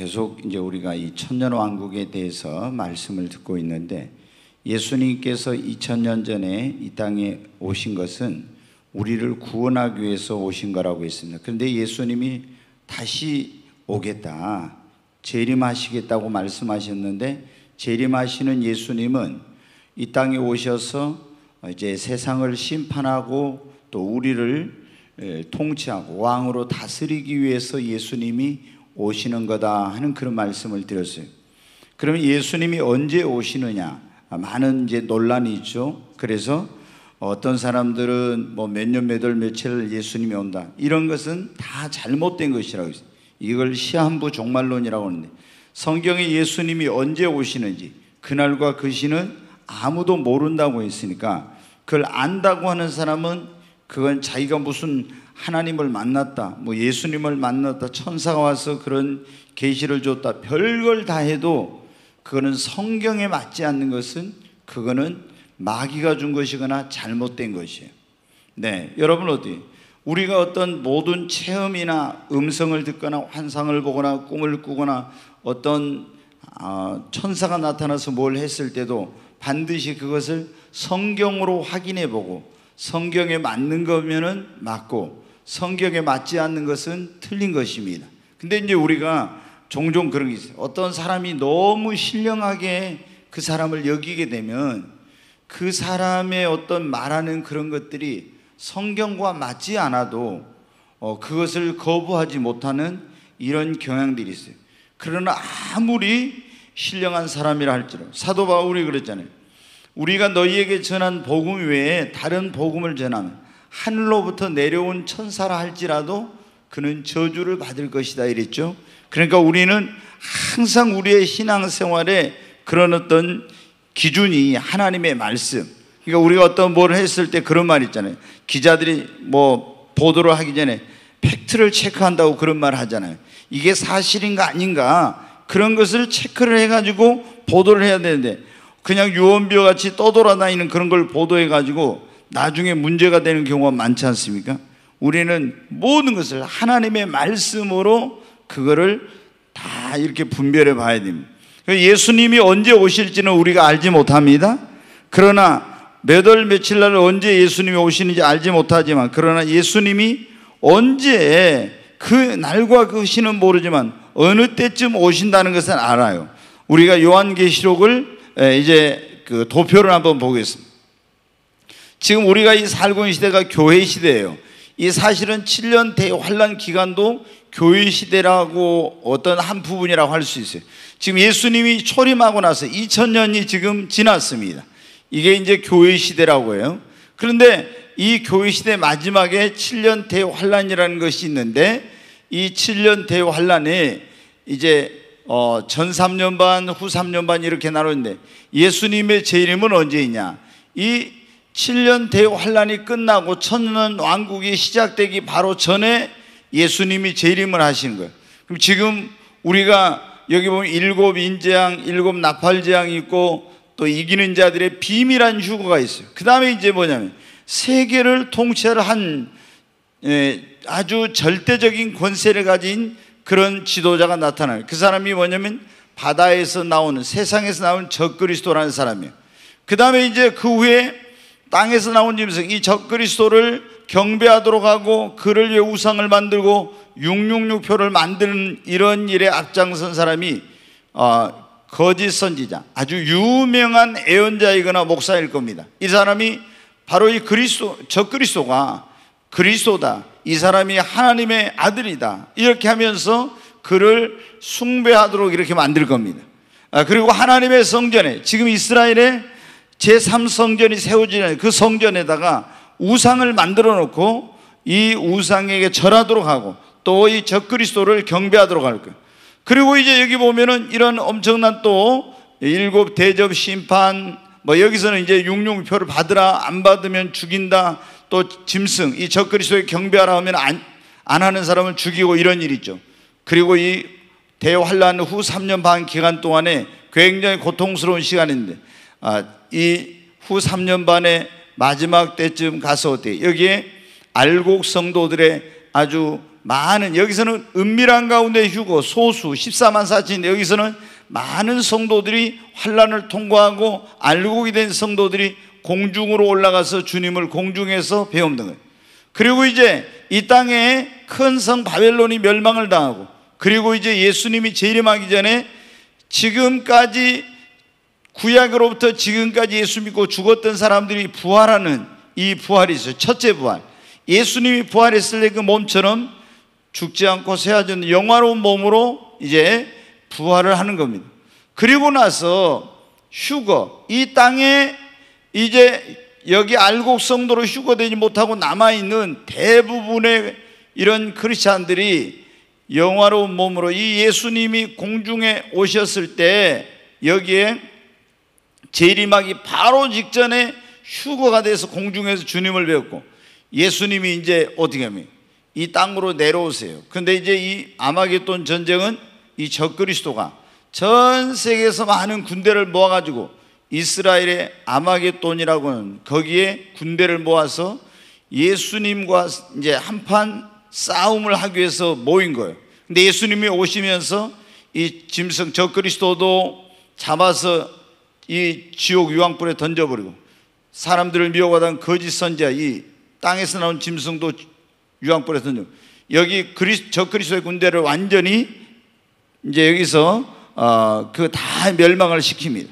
네, 계속 이제 우리가 이 천년 왕국에 대해서 말씀을 듣고 있는데 예수님께서 2000년 전에 이 땅에 오신 것은 우리를 구원하기 위해서 오신 거라고 했습니다. 그런데 예수님이 다시 오겠다. 재림하시겠다고 말씀하셨는데 재림하시는 예수님은 이 땅에 오셔서 이제 세상을 심판하고 또 우리를 통치하고 왕으로 다스리기 위해서 예수님이 오시는 거다 하는 그런 말씀을 드렸어요. 그러면 예수님이 언제 오시느냐? 많은 이제 논란이 있죠. 그래서 어떤 사람들은 뭐 몇 년, 몇 월, 며칠 예수님이 온다. 이런 것은 다 잘못된 것이라고 했어요. 이걸 시한부 종말론이라고 하는데 성경에 예수님이 언제 오시는지 그날과 그 시는 아무도 모른다고 했으니까 그걸 안다고 하는 사람은 그건 자기가 무슨 하나님을 만났다, 뭐 예수님을 만났다, 천사가 와서 그런 계시를 줬다, 별걸 다 해도 그거는 성경에 맞지 않는 것은 그거는 마귀가 준 것이거나 잘못된 것이에요. 네, 여러분 어디? 우리가 어떤 모든 체험이나 음성을 듣거나 환상을 보거나 꿈을 꾸거나 어떤 아, 천사가 나타나서 뭘 했을 때도 반드시 그것을 성경으로 확인해 보고 성경에 맞는 거면은 맞고 성경에 맞지 않는 것은 틀린 것입니다. 근데 이제 우리가 종종 그런 게 있어요. 어떤 사람이 너무 신령하게 그 사람을 여기게 되면 그 사람의 어떤 말하는 그런 것들이 성경과 맞지 않아도 어, 그것을 거부하지 못하는 이런 경향들이 있어요. 그러나 아무리 신령한 사람이라 할지라도 사도 바울이 그랬잖아요. 우리가 너희에게 전한 복음 외에 다른 복음을 전하면 하늘로부터 내려온 천사라 할지라도 그는 저주를 받을 것이다 이랬죠. 그러니까 우리는 항상 우리의 신앙생활에 그런 어떤 기준이 하나님의 말씀. 그러니까 우리가 어떤 뭘 했을 때 그런 말 있잖아요. 기자들이 뭐 보도를 하기 전에 팩트를 체크한다고 그런 말 하잖아요. 이게 사실인가 아닌가 그런 것을 체크를 해가지고 보도를 해야 되는데 그냥 유언비어 같이 떠돌아다니는 그런 걸 보도해가지고 나중에 문제가 되는 경우가 많지 않습니까? 우리는 모든 것을 하나님의 말씀으로 그거를 다 이렇게 분별해 봐야 됩니다. 예수님이 언제 오실지는 우리가 알지 못합니다. 그러나 몇월 며칠 날 언제 예수님이 오시는지 알지 못하지만 그러나 예수님이 언제 그 날과 그 시는 모르지만 어느 때쯤 오신다는 것은 알아요. 우리가 요한계시록을 이제 그 도표를 한번 보겠습니다. 지금 우리가 이 살고 있는 시대가 교회 시대예요. 이 사실은 7년 대환란 기간도 교회 시대라고 어떤 한 부분이라고 할 수 있어요. 지금 예수님이 초림하고 나서 2000년이 지금 지났습니다. 이게 이제 교회 시대라고 해요. 그런데 이 교회 시대 마지막에 7년 대환란이라는 것이 있는데 이 7년 대환란에 이제 어, 전 3년 반, 후 3년 반 이렇게 나누는데 예수님의 재림은 언제이냐? 이 7년 대환란이 끝나고 천년 왕국이 시작되기 바로 전에 예수님이 재림을 하신 거예요. 그럼 지금 우리가 여기 보면 일곱 인재앙, 일곱 나팔재앙이 있고 또 이기는 자들의 비밀한 휴거가 있어요. 그 다음에 이제 뭐냐면 세계를 통치를 한 예, 아주 절대적인 권세를 가진 그런 지도자가 나타나요. 그 사람이 뭐냐면 바다에서 나오는 세상에서 나온 적그리스도라는 사람이에요. 그 다음에 이제 그 후에 땅에서 나온 짐승 이 적그리스도를 경배하도록 하고 그를 위해 우상을 만들고 666표를 만드는 이런 일에 앞장선 사람이 어, 거짓 선지자 아주 유명한 애언자이거나 목사일 겁니다. 이 사람이 바로 이 그리스도 적그리스도가 그리스도다. 이 사람이 하나님의 아들이다. 이렇게 하면서 그를 숭배하도록 이렇게 만들 겁니다. 아, 그리고 하나님의 성전에 지금 이스라엘에 제3성전이 세워지는 그 성전에다가 우상을 만들어 놓고 이 우상에게 절하도록 하고 또 이 적그리스도를 경배하도록 할 거예요. 그리고 이제 여기 보면은 이런 엄청난 또 일곱 대접 심판 뭐 여기서는 이제 육룡표를 받으라 안 받으면 죽인다 또 짐승 이 적그리스도에 경배하라 하면 안, 안 하는 사람을 죽이고 이런 일이 있죠. 그리고 이 대환란 후 3년 반 기간 동안에 굉장히 고통스러운 시간인데 아, 이 후 3년 반의 마지막 때쯤 가서 어때 여기에 알곡 성도들의 아주 많은 여기서는 은밀한 가운데 휴고 소수 14만 4천 여기서는 많은 성도들이 환란을 통과하고 알곡이 된 성도들이 공중으로 올라가서 주님을 공중에서 배움는 거예요. 그리고 이제 이 땅에 큰 성 바벨론이 멸망을 당하고 그리고 이제 예수님이 재림하기 전에 지금까지 구약으로부터 지금까지 예수 믿고 죽었던 사람들이 부활하는 이 부활이 있어요. 첫째 부활. 예수님이 부활했을 때 그 몸처럼 죽지 않고 새하전 영화로운 몸으로 이제 부활을 하는 겁니다. 그리고 나서 휴거, 이 땅에 이제 여기 알곡 성도로 휴거되지 못하고 남아있는 대부분의 이런 크리스찬들이 영화로운 몸으로 이 예수님이 공중에 오셨을 때 여기에 재림하기 바로 직전에 휴거가 돼서 공중에서 주님을 배웠고 예수님이 이제 어떻게 하면 이 땅으로 내려오세요. 근데 이제 이 아마겟돈 전쟁은 이 적그리스도가 전 세계에서 많은 군대를 모아가지고 이스라엘의 아마겟돈이라고 는 거기에 군대를 모아서 예수님과 이제 한판 싸움을 하기 위해서 모인 거예요. 근데 예수님이 오시면서 이 짐승 적그리스도도 잡아서 이 지옥 유황불에 던져버리고 사람들을 미워하던 거짓 선지자 이 땅에서 나온 짐승도 유황불에 던져 여기 그리스 적그리스도의 군대를 완전히 이제 여기서 어, 그 다 멸망을 시킵니다.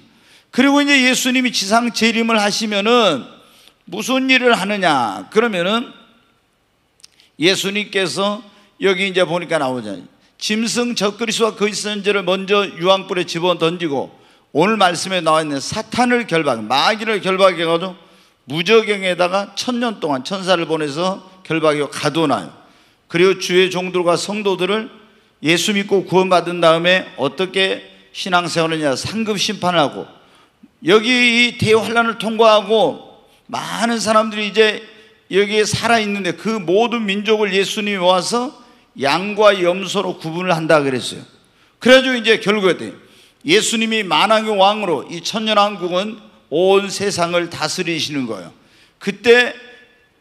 그리고 이제 예수님이 지상 재림을 하시면은 무슨 일을 하느냐? 그러면은 예수님께서 여기 이제 보니까 나오잖아요. 짐승 적그리스와 거짓 선지를 먼저 유황불에 집어 던지고 오늘 말씀에 나와 있는 사탄을 결박, 마귀를 결박해 가지고 무저경에다가 천년 동안 천사를 보내서 결박해 가둬놔요. 그리고 주의 종들과 성도들을 예수 믿고 구원받은 다음에 어떻게 신앙생활을 상급 심판을 하고 여기 이 대환란을 통과하고 많은 사람들이 이제 여기에 살아 있는데 그 모든 민족을 예수님이 와서 양과 염소로 구분을 한다 그랬어요. 그래가지고 이제 결국에 예수님이 만왕의 왕으로 이 천년왕국은 온 세상을 다스리시는 거예요. 그때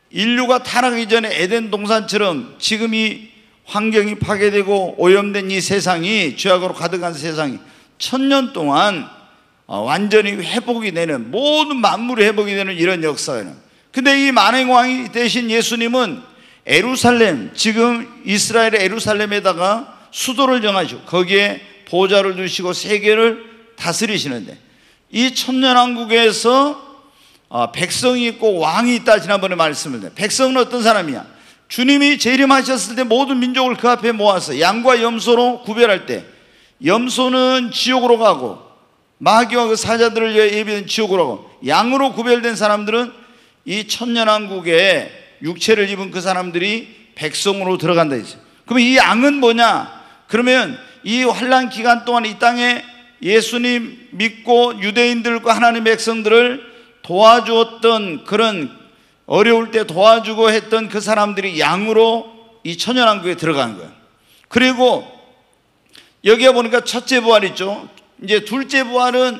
인류가 타락하기 전에 에덴 동산처럼 지금 이 환경이 파괴되고 오염된 이 세상이 죄악으로 가득한 세상이 천년 동안 어, 완전히 회복이 되는 모든 만물이 회복이 되는 이런 역사예요. 근데 이 만행 왕이 되신 예수님은 에루살렘 지금 이스라엘의 에루살렘에다가 수도를 정하시고 거기에 보좌를 두시고 세계를 다스리시는데 이 천년왕국에서 어, 백성이 있고 왕이 있다 지난번에 말씀을 드렸 백성은 어떤 사람이야? 주님이 재림하셨을 때 모든 민족을 그 앞에 모아서 양과 염소로 구별할 때 염소는 지옥으로 가고 마귀와 그 사자들을 예비된 지옥으로 가고 양으로 구별된 사람들은 이 천년왕국에 육체를 입은 그 사람들이 백성으로 들어간다 했어요. 그러면 이 양은 뭐냐? 그러면 이 환란 기간 동안 이 땅에 예수님 믿고 유대인들과 하나님 백성들을 도와주었던 그런 어려울 때 도와주고 했던 그 사람들이 양으로 이 천연왕국에 들어간 거예요. 그리고 여기에 보니까 첫째 부활 있죠. 이제 둘째 부활은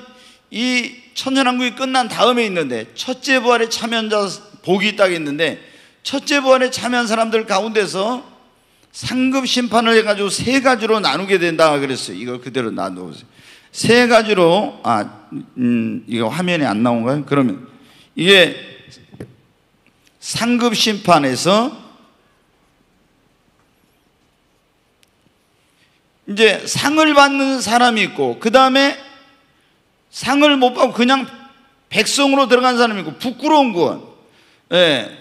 이 천연왕국이 끝난 다음에 있는데 첫째 부활에 참여자 복이 딱 있는데 첫째 부활에 참여한 사람들 가운데서 상급 심판을 해가지고 세 가지로 나누게 된다 그랬어요. 이걸 그대로 나누세요. 세 가지로 아, 음, 이거 화면에 안 나온가요? 그러면 이게 상급 심판에서 이제 상을 받는 사람이 있고 그 다음에 상을 못 받고 그냥 백성으로 들어간 사람이 있고 부끄러운 구원 예,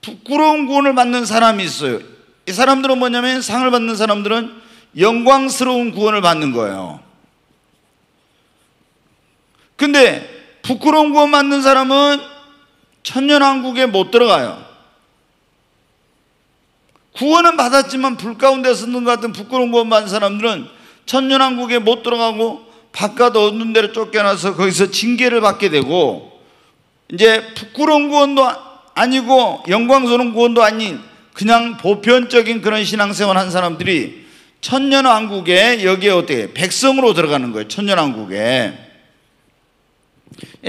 부끄러운 구원을 받는 사람이 있어요 이 사람들은 뭐냐면 상을 받는 사람들은 영광스러운 구원을 받는 거예요 근데 부끄러운 구원 받는 사람은 천년왕국에 못 들어가요. 구원은 받았지만 불 가운데 서는 것 같은 부끄러운 구원 받은 사람들은 천년왕국에 못 들어가고 바깥 어두운 데로 쫓겨나서 거기서 징계를 받게 되고 이제 부끄러운 구원도 아니고 영광스러운 구원도 아닌 그냥 보편적인 그런 신앙생활 한 사람들이 천년왕국에 여기에 어떻게 백성으로 들어가는 거예요. 천년왕국에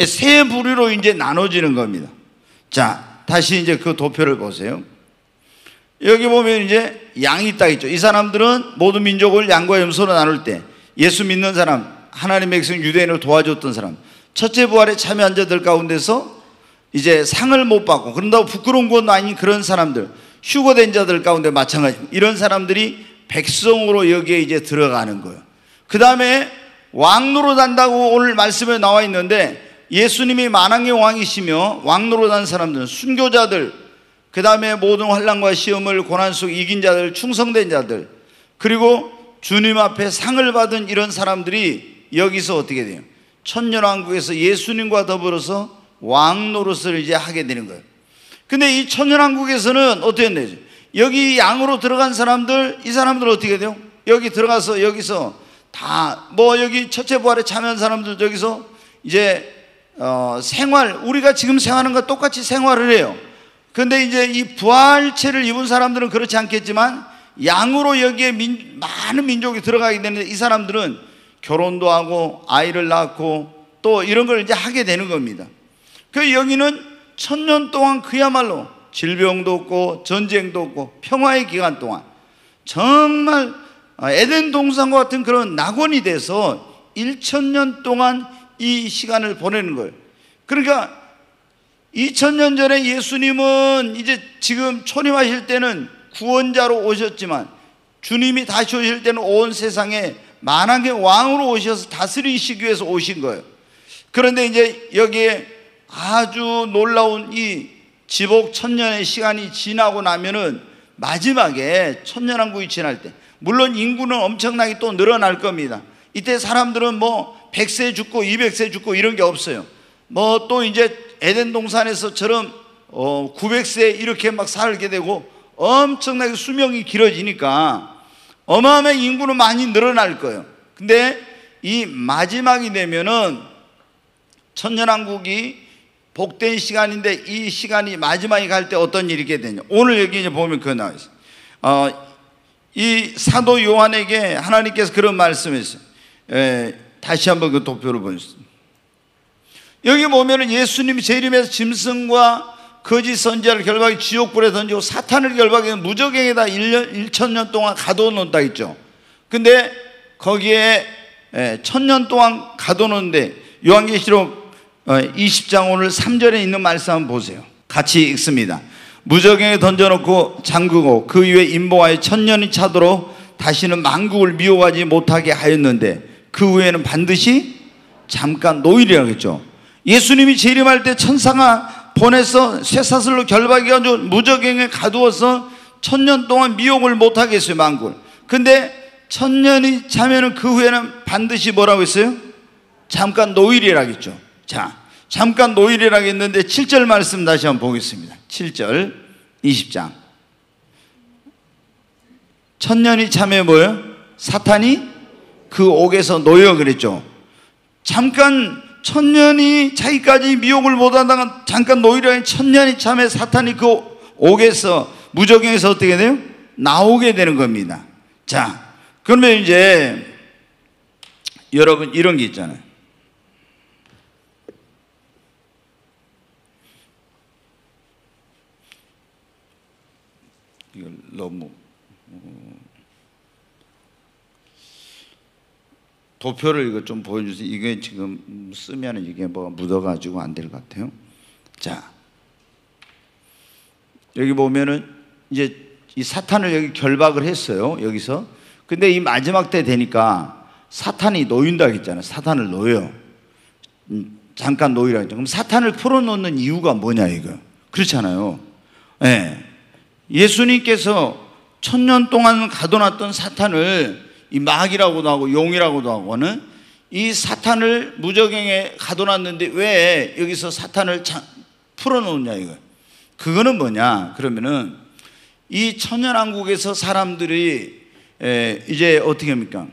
세 부류로 이제 나눠지는 겁니다. 자, 다시 이제 그 도표를 보세요. 여기 보면 이제 양이 딱 있죠. 이 사람들은 모든 민족을 양과 염소로 나눌 때 예수 믿는 사람, 하나님의 백성 유대인을 도와줬던 사람, 첫째 부활에 참여한 자들 가운데서 이제 상을 못 받고 그런다고 부끄러운 건 아닌 그런 사람들, 휴거된 자들 가운데 마찬가지. 이런 사람들이 백성으로 여기에 이제 들어가는 거예요. 그 다음에 왕노로 단다고 오늘 말씀에 나와 있는데 예수님이 만왕의 왕이시며 왕노로 단 사람들은 순교자들, 그 다음에 모든 환란과 시험을 고난 속 이긴 자들, 충성된 자들, 그리고 주님 앞에 상을 받은 이런 사람들이 여기서 어떻게 돼요? 천년왕국에서 예수님과 더불어서 왕 노릇을 이제 하게 되는 거예요. 근데 이 천년왕국에서는 어떻게 되죠? 여기 양으로 들어간 사람들, 이 사람들 어떻게 돼요? 여기 들어가서 여기서 다 뭐 여기 첫째 부활에 참여한 사람들 여기서 이제 어 생활 우리가 지금 생활하는 것 똑같이 생활을 해요. 근데 이제 이 부활체를 입은 사람들은 그렇지 않겠지만 양으로 여기에 민, 많은 민족이 들어가게 되는데 이 사람들은 결혼도 하고 아이를 낳고 또 이런 걸 이제 하게 되는 겁니다. 그 여기는 천년 동안 그야말로 질병도 없고 전쟁도 없고 평화의 기간 동안 정말 에덴 동산과 같은 그런 낙원이 돼서 1천년 동안 이 시간을 보내는 거예요. 그러니까 2000년 전에 예수님은 이제 지금 초림하실 때는 구원자로 오셨지만 주님이 다시 오실 때는 온 세상에 만왕의 왕으로 오셔서 다스리시기 위해서 오신 거예요. 그런데 이제 여기에 아주 놀라운 이 지복 천년의 시간이 지나고 나면은 마지막에 천년왕국이 지날 때 물론 인구는 엄청나게 또 늘어날 겁니다. 이때 사람들은 뭐 100세 죽고 200세 죽고 이런 게 없어요. 뭐 또 이제 에덴 동산에서처럼 어 900세 이렇게 막 살게 되고 엄청나게 수명이 길어지니까 어마어마한 인구는 많이 늘어날 거예요. 근데 이 마지막이 되면은 천년왕국이 복된 시간인데 이 시간이 마지막에 갈 때 어떤 일이 있게 되냐. 오늘 여기 이제 보면 그 나와 있어요. 어, 이 사도 요한에게 하나님께서 그런 말씀을 했어요. 에, 다시 한번 그 도표를 보여주세요. 여기 보면은 예수님이 재림해서 짐승과 거짓 선지자를 결박해 지옥불에 던지고 사탄을 결박해 무적행에다 1년, 1천년 동안 가둬놓는다 했죠. 근데 거기에 천년 동안 가둬놓는데 요한계시록 20장 어, 오늘 3절에 있는 말씀 한번 보세요. 같이 읽습니다. 무적행에 던져놓고 잠그고 그 위에 임봉하여 천년이 차도록 다시는 만국을 미워하지 못하게 하였는데 그 후에는 반드시 잠깐 노일이라겠죠. 예수님이 재림할 때 천사가 보내서 쇠사슬로 결박해가지고 무적행에 가두어서 천년 동안 미혹을 못하게 했어요, 만국을. 근데 천년이 차면은 그 후에는 반드시 뭐라고 했어요? 잠깐 노일이라겠죠. 자, 잠깐 노일이라고 했는데 7절 말씀 다시 한번 보겠습니다. 7절 20장. 천년이 참에 뭐예요? 사탄이 그 옥에서 놓여 그랬죠. 잠깐 천년이 자기까지 미혹을 못하다가 잠깐 노이라는 천년이 참에 사탄이 그 옥에서 무적행에서 어떻게 돼요? 나오게 되는 겁니다. 자, 그러면 이제 여러분 이런 게 있잖아요. 이걸 너무 도표를 이거 좀 보여주세요. 이게 지금 쓰면 이게 뭐가 묻어가지고 안 될 것 같아요. 자, 여기 보면은 이제 이 사탄을 여기 결박을 했어요. 여기서. 근데 이 마지막 때 되니까 사탄이 놓인다 했잖아요. 사탄을 놓여. 음, 잠깐 놓이라 했죠. 그럼 사탄을 풀어놓는 이유가 뭐냐 이거. 그렇잖아요. 예. 네. 예수님께서 천년 동안 가둬놨던 사탄을 이 마귀라고도 하고 용이라고도 하고 하는 이 사탄을 무적행에 가둬놨는데 왜 여기서 사탄을 풀어놓느냐 이거. 그거는 뭐냐 그러면은 이 천연왕국에서 사람들이 이제 어떻게 합니까?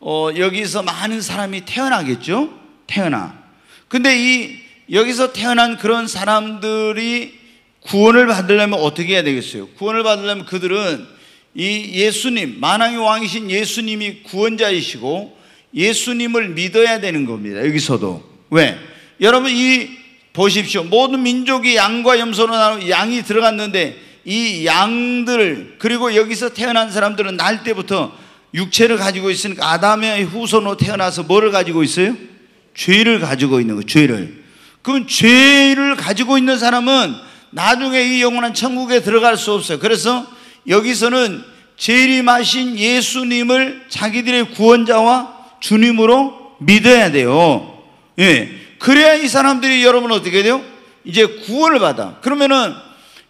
어, 여기서 많은 사람이 태어나겠죠? 태어나. 근데 이 여기서 태어난 그런 사람들이 구원을 받으려면 어떻게 해야 되겠어요? 구원을 받으려면 그들은 이 예수님, 만왕의 왕이신 예수님이 구원자이시고 예수님을 믿어야 되는 겁니다. 여기서도. 왜? 여러분 이 보십시오. 모든 민족이 양과 염소로 나눠 양이 들어갔는데 이 양들 그리고 여기서 태어난 사람들은 날 때부터 육체를 가지고 있으니까 아담의 후손으로 태어나서 뭐를 가지고 있어요? 죄를 가지고 있는 거, 죄를. 그럼 죄를 가지고 있는 사람은 나중에 이 영원한 천국에 들어갈 수 없어요. 그래서 여기서는 재림하신 예수님을 자기들의 구원자와 주님으로 믿어야 돼요. 예. 그래야 이 사람들이 여러분 어떻게 돼요? 이제 구원을 받아. 그러면은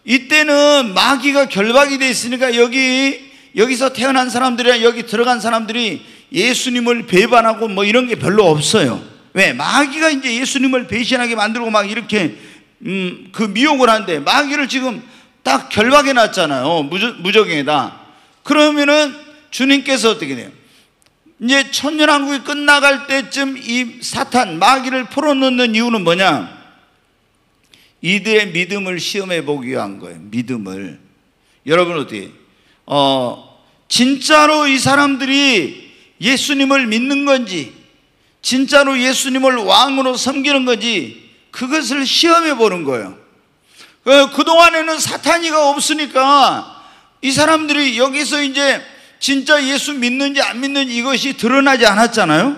이때는 마귀가 결박이 돼 있으니까 여기 여기서 태어난 사람들이나 여기 들어간 사람들이 예수님을 배반하고 뭐 이런 게 별로 없어요. 왜? 마귀가 이제 예수님을 배신하게 만들고 막 이렇게 음, 그 미혹을 하는데 마귀를 지금 딱 결박해 놨잖아요. 무적행에다. 그러면은 주님께서 어떻게 돼요? 이제 천년왕국이 끝나갈 때쯤 이 사탄 마귀를 풀어놓는 이유는 뭐냐? 이들의 믿음을 시험해 보기 위한 거예요. 믿음을. 여러분 어떻게? 어, 진짜로 이 사람들이 예수님을 믿는 건지, 진짜로 예수님을 왕으로 섬기는 건지, 그것을 시험해 보는 거예요. 그, 그동안에는 사탄이가 없으니까 이 사람들이 여기서 이제 진짜 예수 믿는지 안 믿는지 이것이 드러나지 않았잖아요.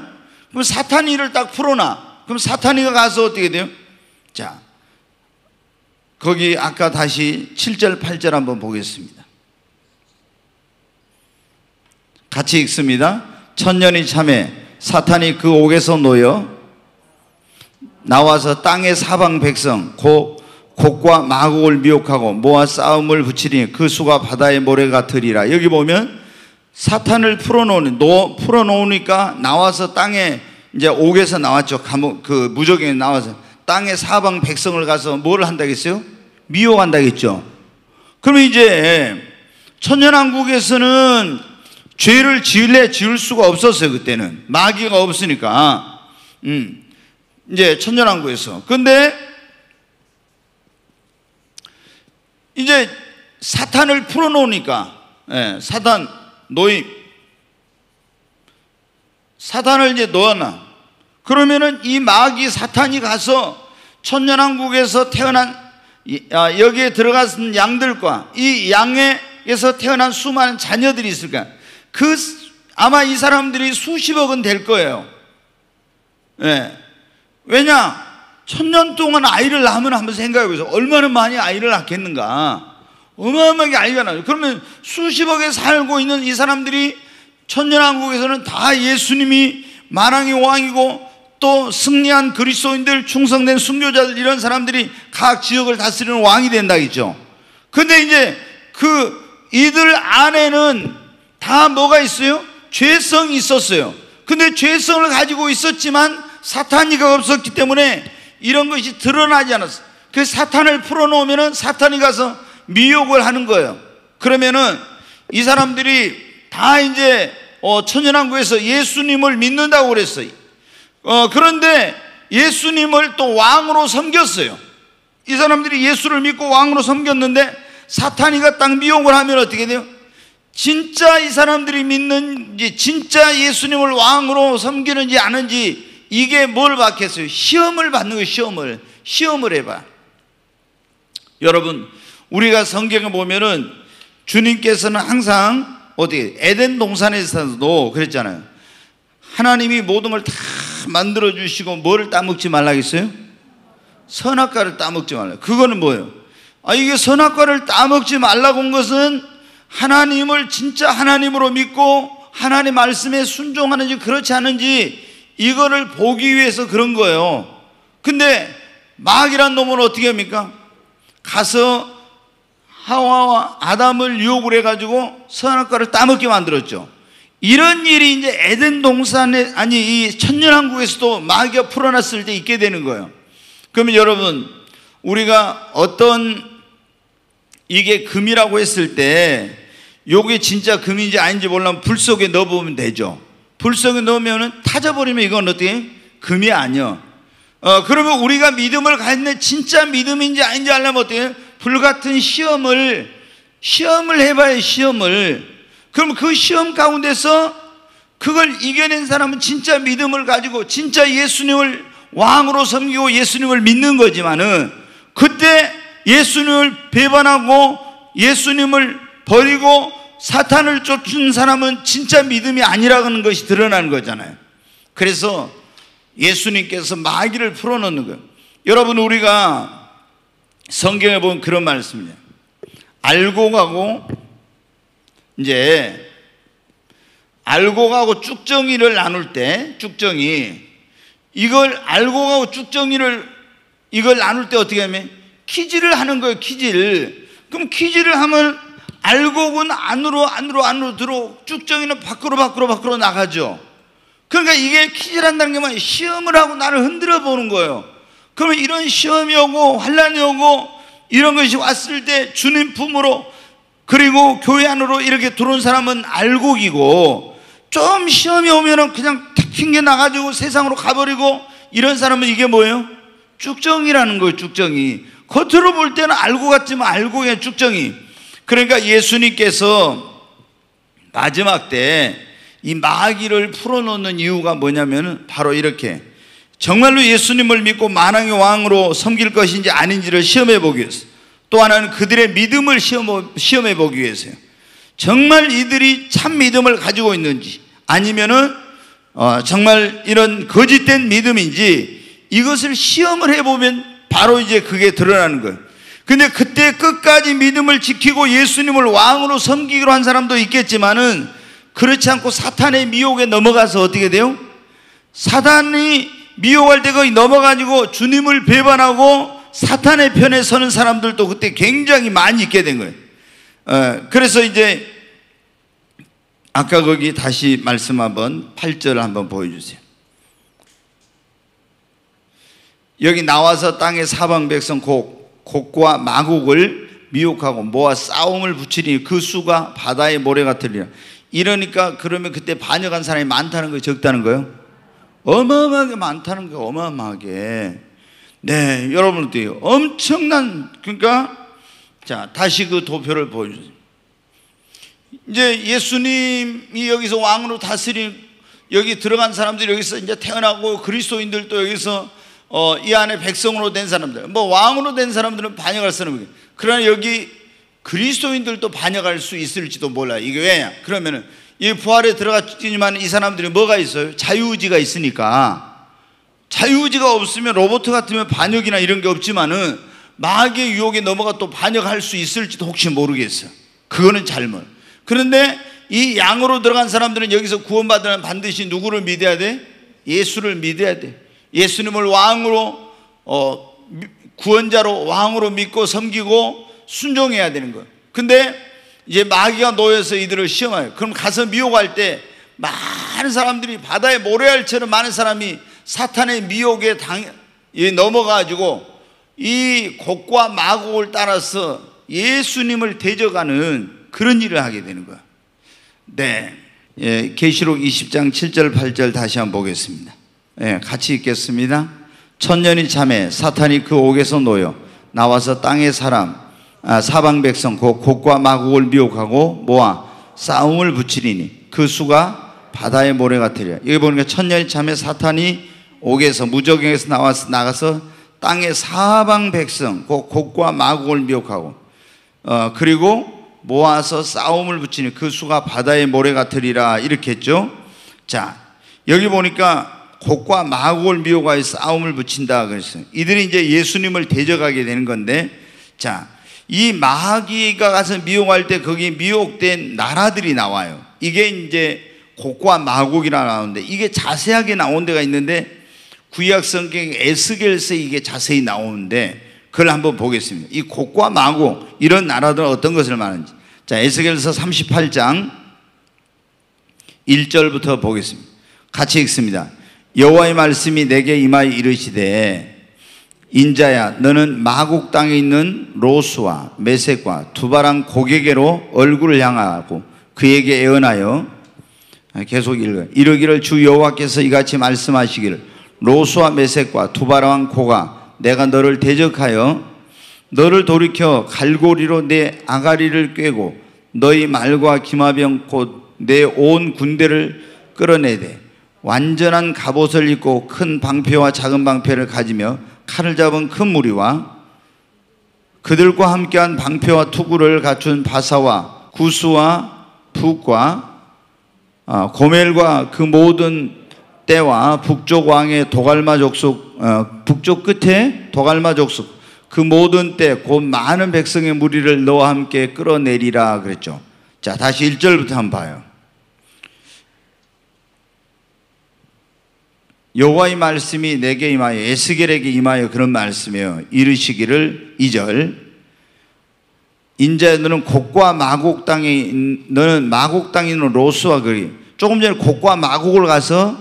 그럼 사탄이를 딱 풀어놔. 그럼 사탄이가 가서 어떻게 돼요? 자, 거기 아까 다시 7절, 8절 한번 보겠습니다. 같이 읽습니다. 천년이 참에 사탄이 그 옥에서 놓여 나와서 땅의 사방 백성 곧 곡과 마곡을 미혹하고 모아 싸움을 붙이니 그 수가 바다의 모래 같으리라. 여기 보면 사탄을 풀어놓는 노 풀어놓으니까 나와서 땅에 이제 옥에서 나왔죠. 감옥 그 무적에 나와서 땅의 사방 백성을 가서 뭐를 한다겠어요? 미워한다겠죠. 그러면 이제 천년왕국에서는 죄를 지을래 지을 수가 없었어요 그때는 마귀가 없으니까 음 이제 천년왕국에서. 근데 이제 사탄을 풀어놓으니까 예, 사탄 노임 사탄을 이제 놓아놔 그러면은 이 마귀 사탄이 가서 천년왕국에서 태어난 아, 여기에 들어간 양들과 이 양에서 태어난 수많은 자녀들이 있을까? 그 아마 이 사람들이 수십억은 될 거예요. 예. 왜냐 천년 동안 아이를 낳으면 한번 생각해 보세요. 얼마나 많이 아이를 낳겠는가. 어마어마하게 아이가 나요. 그러면 수십억에 살고 있는 이 사람들이 천년왕국에서는 다 예수님이 만왕의 왕이고 또 승리한 그리스도인들, 충성된 순교자들 이런 사람들이 각 지역을 다스리는 왕이 된다겠죠. 근데 이제 그 이들 안에는 다 뭐가 있어요? 죄성이 있었어요. 근데 죄성을 가지고 있었지만 사탄이가 없었기 때문에 이런 것이 드러나지 않았어. 그 사탄을 풀어놓으면은 사탄이 가서 미혹을 하는 거예요. 그러면은 이 사람들이 다 이제 어, 천연왕국에서 예수님을 믿는다고 그랬어요. 어, 그런데 예수님을 또 왕으로 섬겼어요. 이 사람들이 예수를 믿고 왕으로 섬겼는데 사탄이가 딱 미혹을 하면 어떻게 돼요? 진짜 이 사람들이 믿는지, 진짜 예수님을 왕으로 섬기는지 아는지 이게 뭘 받겠어요? 시험을 받는 거예요, 시험을. 시험을 해봐. 여러분, 우리가 성경에 보면은 주님께서는 항상 어디 에덴 동산에서도 그랬잖아요. 하나님이 모든 걸 다 만들어 주시고 뭐를 따먹지 말라겠어요? 선악과를 따먹지 말라. 그거는 뭐예요? 아 이게 선악과를 따먹지 말라고 한 것은 하나님을 진짜 하나님으로 믿고 하나님 말씀에 순종하는지 그렇지 않은지 이거를 보기 위해서 그런 거예요. 근데 마귀란 놈은 어떻게 합니까? 가서 하와와 아담을 유혹을 해가지고 선악과를 따먹게 만들었죠. 이런 일이 이제 에덴 동산에 아니 이 천년왕국에서도 마귀가 풀어놨을 때 있게 되는 거예요. 그러면 여러분 우리가 어떤 이게 금이라고 했을 때 요게 진짜 금인지 아닌지 몰라면 불 속에 넣어보면 되죠. 불 속에 넣으면 타져버리면 이건 어떻게? 금이 아니야. 어, 그러면 우리가 믿음을 갖는 진짜 믿음인지 아닌지 알려면 어떻게? 불같은 시험을, 시험을 해봐야 시험을. 그럼 그 시험 가운데서 그걸 이겨낸 사람은 진짜 믿음을 가지고 진짜 예수님을 왕으로 섬기고 예수님을 믿는 거지만은 그때 예수님을 배반하고 예수님을 버리고 사탄을 쫓은 사람은 진짜 믿음이 아니라는 것이 드러나는 거잖아요. 그래서 예수님께서 마귀를 풀어놓는 거예요. 여러분 우리가 성경에 보면 그런 말씀이에요. 알고 가고 이제 알고 가고 쭉정이를 나눌 때 쭉정이 이걸 알고 가고 쭉정이를 이걸 나눌 때 어떻게 하면 퀴즈를 하는 거예요. 퀴즈를. 그럼 퀴즈를 하면 알고는 안으로 안으로 안으로 들어 쭉정이는 밖으로 밖으로 밖으로 나가죠. 그러니까 이게 퀴즈란다는 게 뭐야? 시험을 하고 나를 흔들어 보는 거예요. 그러면 이런 시험이 오고 환란이 오고 이런 것이 왔을 때 주님 품으로 그리고 교회 안으로 이렇게 들어온 사람은 알곡이고 좀 시험이 오면은 그냥 탁 튕겨 나가지고 세상으로 가버리고 이런 사람은 이게 뭐예요? 쭉정이라는 거예요, 쭉정이. 겉으로 볼 때는 알고 같지만 알고의 쭉정이. 그러니까 예수님께서 마지막 때 이 마귀를 풀어놓는 이유가 뭐냐면 바로 이렇게 정말로 예수님을 믿고 만왕의 왕으로 섬길 것인지 아닌지를 시험해 보기 위해서 또 하나는 그들의 믿음을 시험해 보기 위해서요. 정말 이들이 참 믿음을 가지고 있는지 아니면은 어, 정말 이런 거짓된 믿음인지 이것을 시험을 해보면 바로 이제 그게 드러나는 거예요. 근데 그때 끝까지 믿음을 지키고 예수님을 왕으로 섬기기로 한 사람도 있겠지만은 그렇지 않고 사탄의 미혹에 넘어가서 어떻게 돼요? 사단이 미혹할 때 거기 넘어가지고 주님을 배반하고 사탄의 편에 서는 사람들도 그때 굉장히 많이 있게 된 거예요. 어, 그래서 이제 아까 거기 다시 말씀 한번 8절 한번 보여주세요. 여기 나와서 땅의 사방 백성 곡, 곡과 마곡을 미혹하고 모아 싸움을 붙이니 그 수가 바다의 모래 같으리라. 이러니까 그러면 그때 반역한 사람이 많다는 거예요, 적다는 거예요? 어마어마하게 많다는 거예요, 어마어마하게. 네, 여러분들 엄청난 그러니까 자 다시 그 도표를 보여 주세요. 이제 예수님이 여기서 왕으로 다스린 여기 들어간 사람들이 여기서 이제 태어나고 그리스도인들도 여기서 어, 이 안에 백성으로 된 사람들, 뭐 왕으로 된 사람들은 반역할 사람이에요. 그러나 여기 그리스도인들도 반역할 수 있을지도 몰라. 이게 왜냐? 그러면은 이 부활에 들어갔지만 이 사람들이 뭐가 있어요? 자유의지가 있으니까. 자유의지가 없으면 로봇 같으면 반역이나 이런 게 없지만은 마귀의 유혹에 넘어가 또 반역할 수 있을지도 혹시 모르겠어요. 그거는 잘못. 그런데 이 양으로 들어간 사람들은 여기서 구원받으면 반드시 누구를 믿어야 돼? 예수를 믿어야 돼. 예수님을 왕으로 어, 구원자로 왕으로 믿고 섬기고 순종해야 되는 거예요. 근데 이제 마귀가 놓여서 이들을 시험해요. 그럼 가서 미혹할 때 많은 사람들이 바다의 모래알처럼 많은 사람이 사탄의 미혹에 당, 넘어가지고 이 곡과 마곡을 따라서 예수님을 대적하는 그런 일을 하게 되는 거예요. 네. 예, 계시록 20장 7절 8절 다시 한번 보겠습니다. 예, 같이 읽겠습니다. 천년이 참에 사탄이 그 옥에서 놓여 나와서 땅의 사람 아, 사방 백성 곧 곡과 마곡을 미혹하고 모아 싸움을 붙이리니 그 수가 바다의 모래 같으리라. 여기 보니까 천년이 참에 사탄이 옥에서 무적에서 나와서 나가서 땅의 사방 백성 곧 곡과 마곡을 미혹하고 어, 그리고 모아서 싸움을 붙이니 그 수가 바다의 모래 같으리라 이렇게 했죠. 자 여기 보니까 곡과 마곡을 미혹하여 싸움을 붙인다 그랬어요. 이들이 이제 예수님을 대적하게 되는 건데 자. 이 마귀가 가서 미혹할 때 거기 미혹된 나라들이 나와요. 이게 이제 곡과 마곡이라 나오는데 이게 자세하게 나온 데가 있는데 구약 성경 에스겔서 이게 자세히 나오는데 그걸 한번 보겠습니다. 이 곡과 마곡 이런 나라들은 어떤 것을 말하는지. 자, 에스겔서 38장 1절부터 보겠습니다. 같이 읽습니다. 여호와의 말씀이 내게 임하여 이르시되 인자야 너는 마국 땅에 있는 로스와 메색과 두바랑 고개계로 얼굴을 향하고 그에게 애언하여 계속 읽어 이르기를 주 여호와께서 이같이 말씀하시기를 로스와 메색과 두바랑 고가 내가 너를 대적하여 너를 돌이켜 갈고리로 내 아가리를 꿰고 너희 말과 기마병 곧 내 온 군대를 끌어내되 완전한 갑옷을 입고 큰 방패와 작은 방패를 가지며 칼을 잡은 큰 무리와 그들과 함께한 방패와 투구를 갖춘 바사와 구스와 북과 아, 고멜과 그 모든 때와 북쪽 왕의 도갈마 족속 어, 북쪽 끝에 도갈마 족속 그 모든 때 곧 많은 백성의 무리를 너와 함께 끌어내리라 그랬죠. 자, 다시 1절부터 한번 봐요. 여호와의 말씀이 내게 임하여 에스겔에게 임하여 그런 말씀이에요. 이르시기를 2절 인자 너는 곡과 마곡 땅에 너는 마곡 땅에 로스와 그리 조금 전에 곡과 마곡을 가서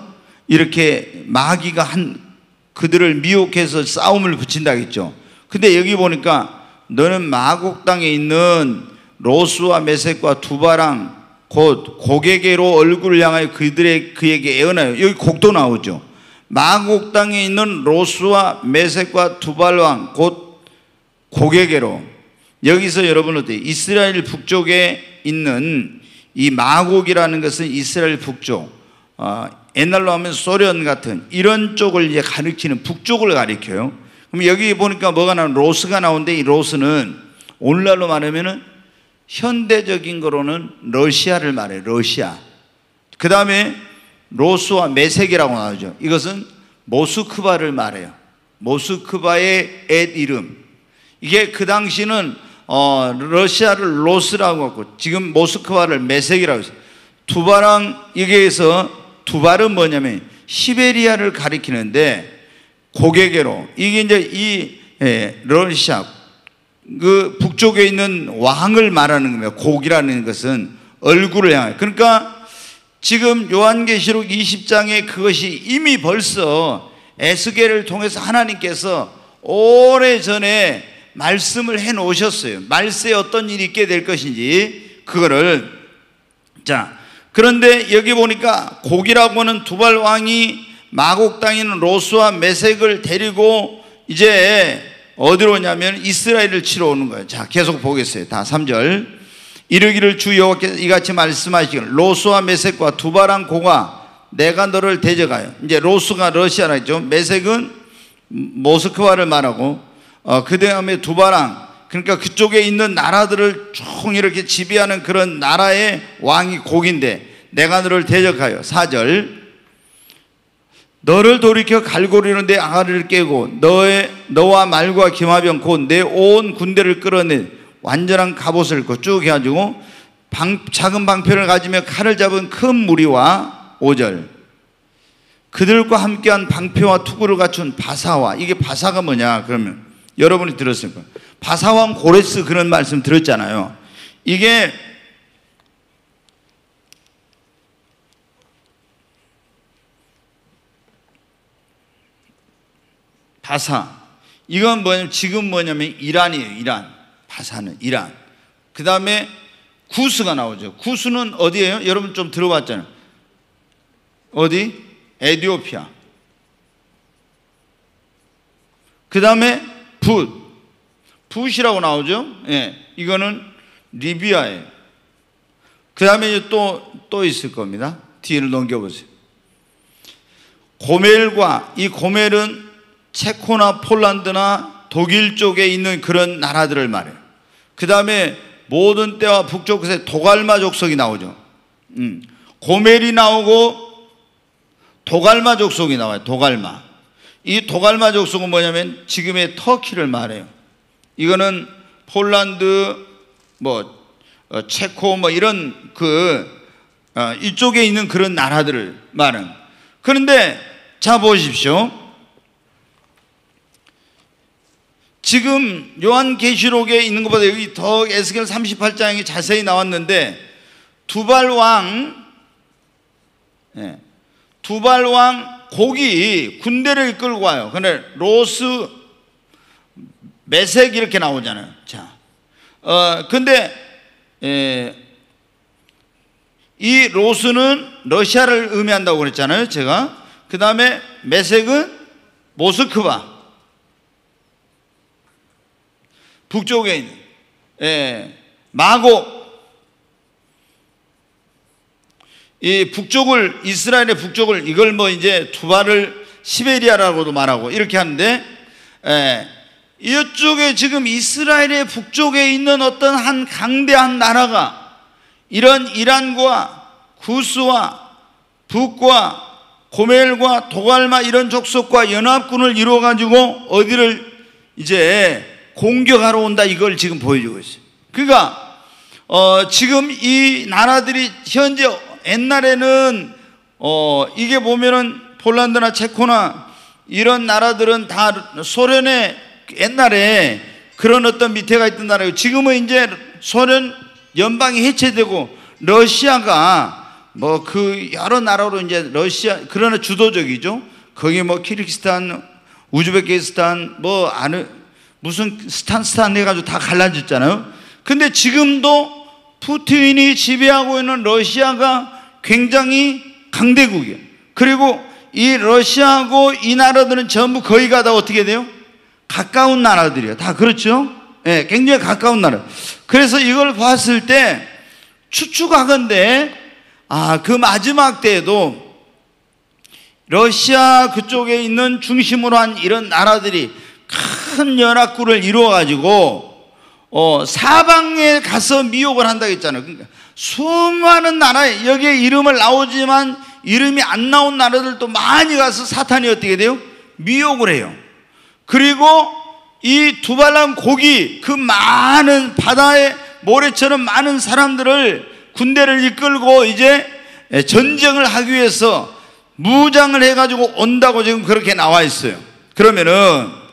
이렇게 마귀가 한 그들을 미혹해서 싸움을 붙인다 했죠. 근데 여기 보니까 너는 마곡 땅에 있는 로스와 메색과 두바랑 곧 고개계로 얼굴을 향하여 그들의 그에게 애원하여 여기 곡도 나오죠. 마곡 땅에 있는 로스와 메색과 두발왕 곧 고개계로 여기서 여러분 어때요? 이스라엘 북쪽에 있는 이 마곡이라는 것은 이스라엘 북쪽 어, 옛날로 하면 소련 같은 이런 쪽을 이제 가리키는 북쪽을 가리켜요. 그럼 여기 보니까 뭐가 나온 로스가 나오는데 이 로스는 오늘날로 말하면은 현대적인 거로는 러시아를 말해요. 러시아. 그 다음에 로스와 메섹이라고 나오죠. 이것은 모스크바를 말해요. 모스크바의 옛 이름. 이게 그 당시는 어, 러시아를 로스라고 하고 지금 모스크바를 메색이라고 했어요. 두바랑 여기에서 두발은 뭐냐면 시베리아를 가리키는데 고개계로 이게 이제 이 예, 러시아 그 북쪽에 있는 왕을 말하는 겁니다. 곡이라는 것은 얼굴을 향해. 그러니까 지금 요한계시록 20장에 그것이 이미 벌써 에스겔을 통해서 하나님께서 오래전에 말씀을 해 놓으셨어요. 말세에 어떤 일이 있게 될 것인지 그거를 자 그런데 여기 보니까 곡이라고 하는 두발 왕이 마곡 있는 로스와 메색을 데리고 이제 어디로 오냐면 이스라엘을 치러 오는 거예요. 자, 계속 보겠어요. 다 3절. 이르기를 주 여호와께서 이같이 말씀하시기를 로스와 메색과 두바랑 고가 내가 너를 대적하여. 이제 로스가 러시아라죠. 메색은 모스크바를 말하고 어, 그 다음에 두바랑 그러니까 그쪽에 있는 나라들을 쭉 이렇게 지배하는 그런 나라의 왕이 곡인데 내가 너를 대적하여. 4절. 너를 돌이켜 갈고리는데 아가리를 깨고 너의 너와 말과 기마병 곧 내 온 군대를 끌어내 완전한 갑옷을 입고 쭉 해가지고 방, 작은 방패를 가지며 칼을 잡은 큰 무리와 5절 그들과 함께한 방패와 투구를 갖춘 바사와 이게 바사가 뭐냐 그러면 여러분이 들었을 거예요 바사왕 고레스 그런 말씀 들었잖아요 이게 바사. 이건 뭐냐면 지금 뭐냐면 이란이에요. 이란. 바사는 이란. 그 다음에 구스가 나오죠. 구스는 어디예요? 여러분 좀 들어봤잖아요. 어디? 에디오피아. 그 다음에 붓. 붓이라고 나오죠. 예. 이거는 리비아예요. 그 다음에 또, 또 있을 겁니다. 뒤를 넘겨보세요. 고멜과 이 고멜은 체코나 폴란드나 독일 쪽에 있는 그런 나라들을 말해요. 그 다음에 모든 때와 북쪽 끝에 도갈마 족속이 나오죠. 음. 고멜이 나오고 도갈마 족속이 나와요. 도갈마. 이 도갈마 족속은 뭐냐면 지금의 터키를 말해요. 이거는 폴란드, 뭐 어, 체코, 뭐 이런 그 어, 이쪽에 있는 그런 나라들을 말은. 그런데 자 보십시오. 지금 요한계시록에 있는 것보다 여기 더 에스겔 38장이 자세히 나왔는데 두발왕 예, 두발 왕 곡이 군대를 이끌고 와요. 근데 로스 메색 이렇게 나오잖아요. 자, 어 근데 예, 이 로스는 러시아를 의미한다고 그랬잖아요. 제가 그 다음에 메색은 모스크바 북쪽에 있는 예, 마곡. 이 북쪽을 이스라엘의 북쪽을 이걸 뭐 이제 두발을 시베리아라고도 말하고 이렇게 하는데 예, 이쪽에 지금 이스라엘의 북쪽에 있는 어떤 한 강대한 나라가 이런 이란과 구스와 북과 고멜과 도갈마 이런 족속과 연합군을 이루어 가지고 어디를 이제 공격하러 온다 이걸 지금 보여주고 있어요. 그러니까 어 지금 이 나라들이 현재 옛날에는 어 이게 보면은 폴란드나 체코나 이런 나라들은 다 소련의 옛날에 그런 어떤 밑에가 있던 나라예요. 지금은 이제 소련 연방이 해체되고 러시아가 뭐 그 여러 나라로 이제 러시아 그러나 주도적이죠. 거기 뭐 키르기스탄, 우즈베키스탄 뭐 아는 무슨 스탄 스탄 해가지고 다 갈라졌잖아요. 근데 지금도 푸틴이 지배하고 있는 러시아가 굉장히 강대국이에요. 그리고 이 러시아하고 이 나라들은 전부 거의가 다 어떻게 돼요? 가까운 나라들이에요. 다 그렇죠? 예, 네, 굉장히 가까운 나라. 그래서 이걸 봤을 때 추측하건데 아, 그 마지막 때에도 러시아 그쪽에 있는 중심으로 한 이런 나라들이 큰 연합군을 이루어 가지고 어, 사방에 가서 미혹을 한다고 했잖아요. 그러니까 수많은 나라에 여기에 이름을 나오지만 이름이 안 나온 나라들도 많이 가서 사탄이 어떻게 돼요? 미혹을 해요. 그리고 이 두발람 고기 그 많은 바다에 모래처럼 많은 사람들을 군대를 이끌고 이제 전쟁을 하기 위해서 무장을 해가지고 온다고 지금 그렇게 나와 있어요. 그러면은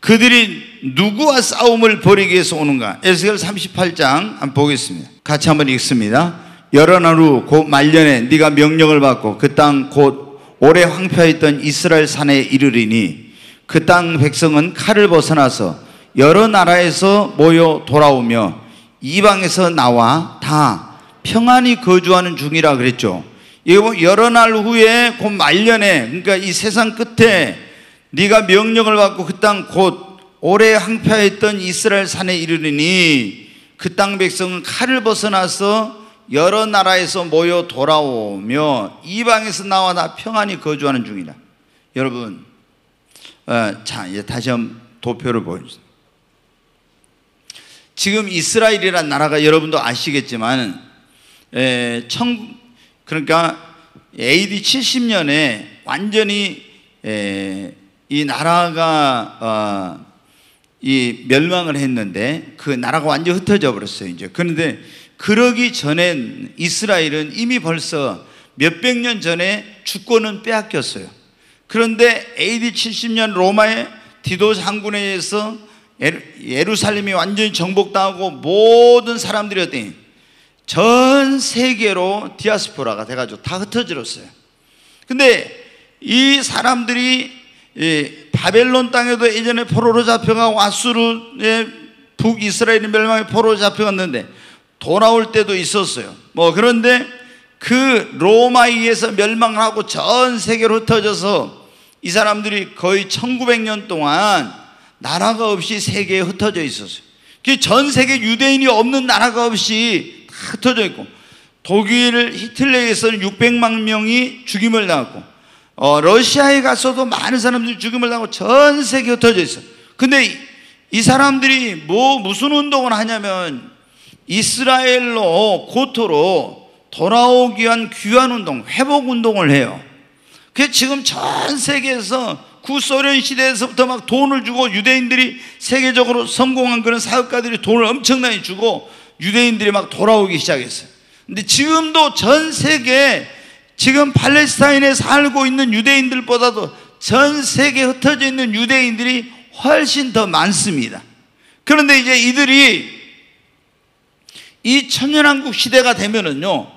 그들이 누구와 싸움을 벌이기 위해서 오는가? 에스겔 38장 한번 보겠습니다. 같이 한번 읽습니다. 여러 날 후 곧 말년에 네가 명령을 받고 그 땅 곧 오래 황폐했던 이스라엘 산에 이르리니 그 땅 백성은 칼을 벗어나서 여러 나라에서 모여 돌아오며 이방에서 나와 다 평안히 거주하는 중이라 그랬죠. 여러 날 후에 곧 말년에 그러니까 이 세상 끝에 네가 명령을 받고 그 땅 곧 오래 항폐했던 이스라엘 산에 이르르니 그 땅 백성은 칼을 벗어나서 여러 나라에서 모여 돌아오며 이방에서 나와 다 평안히 거주하는 중이다. 여러분, 어, 자 이제 다시 한번 도표를 보여주세요. 지금 이스라엘이란 나라가 여러분도 아시겠지만, 에, 청, 그러니까 AD 70년에 완전히 에, 이 나라가 어, 이 멸망을 했는데 그 나라가 완전 흩어져 버렸어요. 이제 그런데 그러기 전엔 이스라엘은 이미 벌써 몇백 년 전에 주권은 빼앗겼어요. 그런데 AD 70년 로마의 디도 장군에 의해서 예루살렘이 완전히 정복당하고 모든 사람들이 어떤 전 세계로 디아스포라가 돼가지고 다 흩어졌어요. 근데 이 사람들이 바벨론 땅에도 예전에 포로로 잡혀가고 아수르의 북이스라엘이 멸망에 포로로 잡혀갔는데 돌아올 때도 있었어요. 뭐 그런데 그 로마에 의해서 멸망하고 전 세계로 흩어져서 이 사람들이 거의 1900년 동안 나라가 없이 세계에 흩어져 있었어요. 그전 세계 유대인이 없는 나라가 없이 다 흩어져 있고 독일 히틀러에서는 600만 명이 죽임을 당했고 어, 러시아에 가서도 많은 사람들이 죽임을 당하고 전 세계에 흩어져 있어. 근데 이, 이 사람들이 뭐 무슨 운동을 하냐면 이스라엘로 고토로 돌아오기 위한 귀한 운동, 회복 운동을 해요. 그 지금 전 세계에서 구소련 시대에서부터 막 돈을 주고 유대인들이 세계적으로 성공한 그런 사업가들이 돈을 엄청나게 주고 유대인들이 막 돌아오기 시작했어요. 근데 지금도 전 세계에 지금 팔레스타인에 살고 있는 유대인들보다도 전 세계에 흩어져 있는 유대인들이 훨씬 더 많습니다. 그런데 이제 이들이 이 천년왕국 시대가 되면은요,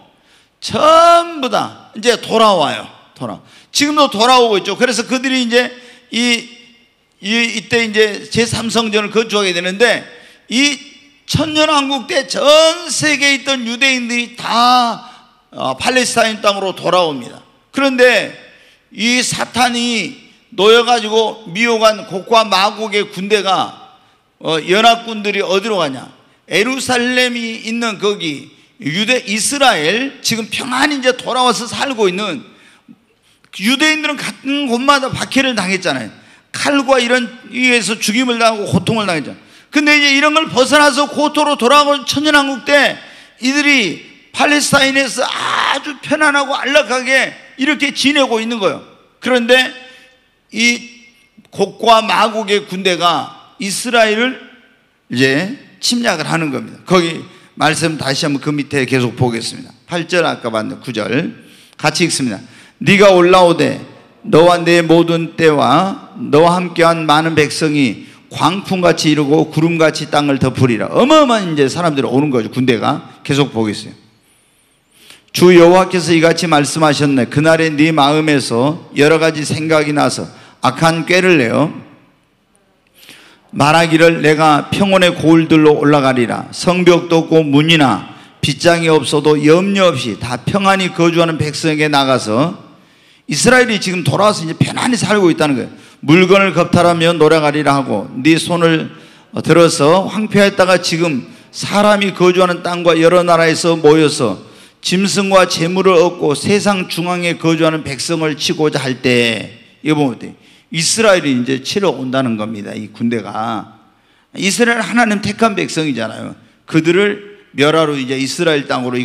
전부 다 이제 돌아와요. 돌아. 지금도 돌아오고 있죠. 그래서 그들이 이제 이, 이 이때 이제 제3성전을 건축하게 되는데 이 천년왕국 때 전 세계에 있던 유대인들이 다 어, 팔레스타인 땅으로 돌아옵니다. 그런데 이 사탄이 놓여가지고 미혹한 곡과 마곡의 군대가 어, 연합군들이 어디로 가냐? 에루살렘이 있는 거기 유대 이스라엘 지금 평안히 이제 돌아와서 살고 있는 유대인들은 같은 곳마다 박해를 당했잖아요. 칼과 이런 위에서 죽임을 당하고 고통을 당했죠. 근데 이제 이런 걸 벗어나서 고토로 돌아온 천년왕국 때 이들이 팔레스타인에서 아주 편안하고 안락하게 이렇게 지내고 있는 거예요. 그런데 이 곡과 마곡의 군대가 이스라엘을 이제 침략을 하는 겁니다. 거기 말씀 다시 한번 그 밑에 계속 보겠습니다. 8절 아까 봤는 9절 같이 읽습니다. 네가 올라오되 너와 내 모든 때와 너와 함께한 많은 백성이 광풍같이 이루고 구름같이 땅을 덮으리라. 어마어마한 이제 사람들이 오는 거죠. 군대가 계속 보겠어요. 주 여호와께서 이같이 말씀하셨네. 그날에 네 마음에서 여러 가지 생각이 나서 악한 꾀를 내어 말하기를 내가 평온의 고을들로 올라가리라. 성벽도 없고 문이나 빗장이 없어도 염려 없이 다 평안히 거주하는 백성에게 나가서 이스라엘이 지금 돌아와서 이제 편안히 살고 있다는 거예요. 물건을 겁탈하며 노래가리라 하고 네 손을 들어서 황폐했다가 지금 사람이 거주하는 땅과 여러 나라에서 모여서 짐승과 재물을 얻고 세상 중앙에 거주하는 백성을 치고자 할 때 이거 보면 돼. 이스라엘이 이제 치러 온다는 겁니다. 이 군대가 이스라엘 하나님 택한 백성이잖아요. 그들을 멸하러 이제 이스라엘 땅으로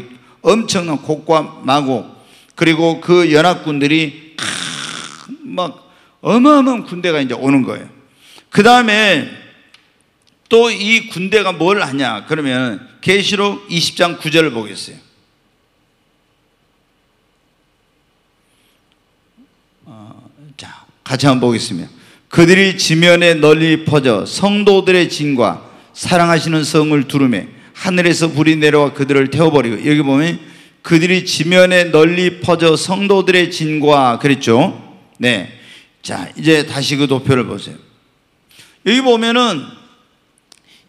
엄청난 곡과 마곡 그리고 그 연합군들이 막 어마어마한 군대가 이제 오는 거예요. 그 다음에 또 이 군대가 뭘 하냐? 그러면 계시록 20장 9절을 보겠어요. 어, 자, 같이 한번 보겠습니다. 그들이 지면에 널리 퍼져 성도들의 진과 사랑하시는 성을 두르매 하늘에서 불이 내려와 그들을 태워버리고 여기 보면 그들이 지면에 널리 퍼져 성도들의 진과 그랬죠. 네. 자, 이제 다시 그 도표를 보세요. 여기 보면은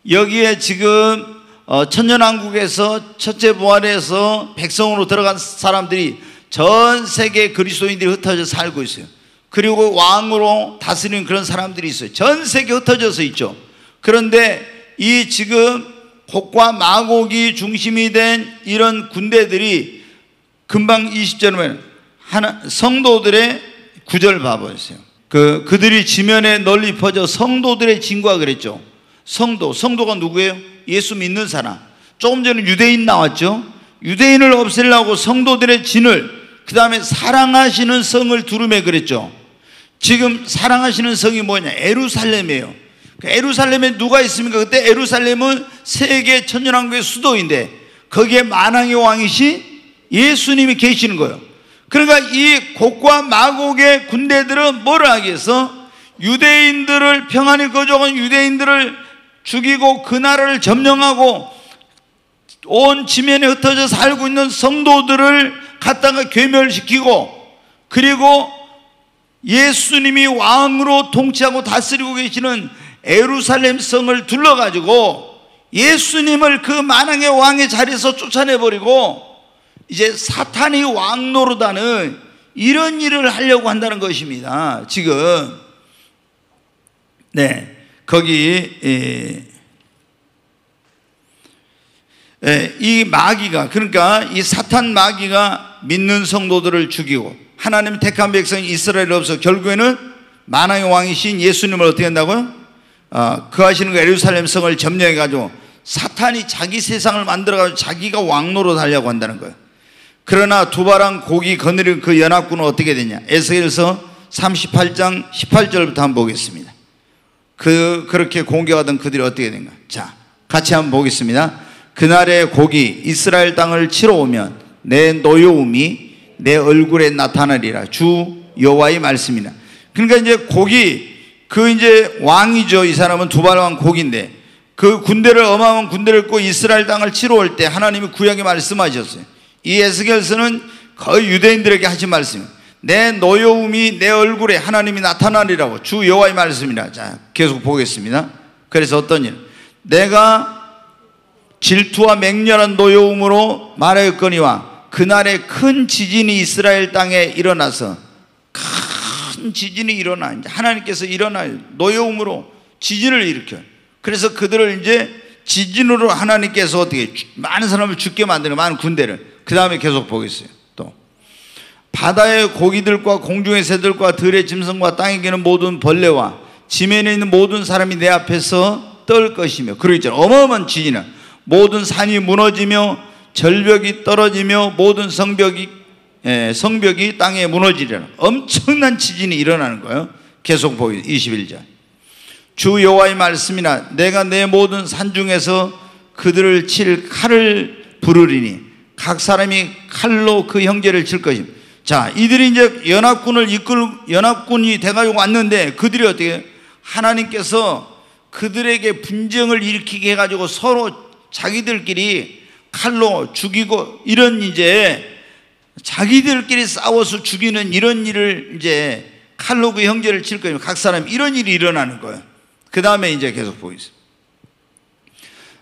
여기에 지금 어, 천년왕국에서 첫째 부활에서 백성으로 들어간 사람들이 전 세계 그리스도인들이 흩어져 살고 있어요. 그리고 왕으로 다스리는 그런 사람들이 있어요. 전 세계 흩어져서 있죠. 그런데 이 지금 곡과 마곡이 중심이 된 이런 군대들이 금방 20절에 하나 성도들의 구절 봐보세요. 그 그들이 지면에 널리 퍼져 성도들의 진과 그랬죠. 성도 성도가 누구예요? 예수 믿는 사람. 조금 전에 유대인 나왔죠. 유대인을 없애려고 성도들의 진을 그 다음에 사랑하시는 성을 두름에 그랬죠. 지금 사랑하시는 성이 뭐냐? 에루살렘이에요. 그 에루살렘에 누가 있습니까? 그때 에루살렘은 세계 천년왕국의 수도인데 거기에 만왕의 왕이신 예수님이 계시는 거예요. 그러니까 이 곡과 마곡의 군대들은 뭐를 위해서 유대인들을 평안히 거주하는 유대인들을 죽이고 그 나라를 점령하고 온 지면에 흩어져 살고 있는 성도들을 갖다가 괴멸시키고 그리고 예수님이 왕으로 통치하고 다스리고 계시는 에루살렘 성을 둘러가지고 예수님을 그 만왕의 왕의 자리에서 쫓아내버리고 이제 사탄이 왕 노릇하는 이런 일을 하려고 한다는 것입니다. 지금. 네. 거기 에, 에, 이 마귀가 그러니까 이 사탄 마귀가 믿는 성도들을 죽이고 하나님 택한 백성 이스라엘 없어 결국에는 만왕의 왕이신 예수님을 어떻게 한다고요? 어, 그 하시는 그 에루살렘 성을 점령해 가지고 사탄이 자기 세상을 만들어 가지고 자기가 왕노로 달려고 한다는 거예요. 그러나 두바랑 고기 거느린 그 연합군은 어떻게 되냐? 에스겔서 38장 18절부터 한번 보겠습니다. 그 그렇게 공격하던 그들이 어떻게 된가? 자, 같이 한번 보겠습니다. 그날의 고기 이스라엘 땅을 치러 오면 내 노여움이 내 얼굴에 나타나리라. 주 여호와의 말씀이나. 그러니까 이제 고기 그 이제 왕이죠. 이 사람은 두발왕 곡인데 그 군대를 어마어마한 군대를 고 이스라엘 땅을 치러 올 때 하나님이 구약에 말씀하셨어요. 이 에스겔서는 거의 유대인들에게 하신 말씀. 내 노여움이 내 얼굴에 하나님이 나타나리라고 주 여호와의 말씀이라. 자, 계속 보겠습니다. 그래서 어떤 일? 내가 질투와 맹렬한 노여움으로 말하였거니와 그날에 큰 지진이 이스라엘 땅에 일어나서 큰 지진이 일어나 이제 하나님께서 일어날 노여움으로 지진을 일으켜. 그래서 그들을 이제 지진으로 하나님께서 어떻게 많은 사람을 죽게 만드는 많은 군대를 그 다음에 계속 보겠어요. 또 바다의 고기들과 공중의 새들과 들의 짐승과 땅에 기는 모든 벌레와 지면에 있는 모든 사람이 내 앞에서 떨 것이며 그러있잖아 어마어마한 지진은 모든 산이 무너지며 절벽이 떨어지며 모든 성벽이 예, 성벽이 땅에 무너지려나 엄청난 지진이 일어나는 거예요. 계속 보이 21절. 주 여호와의 말씀이나 내가 내 모든 산 중에서 그들을 칠 칼을 부르리니 각 사람이 칼로 그 형제를 칠 것입니다. 자, 이들이 이제 연합군을 이끌 연합군이 돼가지고 왔는데 그들이 어떻게 하나님께서 그들에게 분쟁을 일으키게 해가지고 서로 자기들끼리 칼로 죽이고 이런 이제 자기들끼리 싸워서 죽이는 이런 일을 이제 칼로 그 형제를 칠 거예요. 각 사람 이런 일이 일어나는 거예요. 그 다음에 이제 계속 보이죠.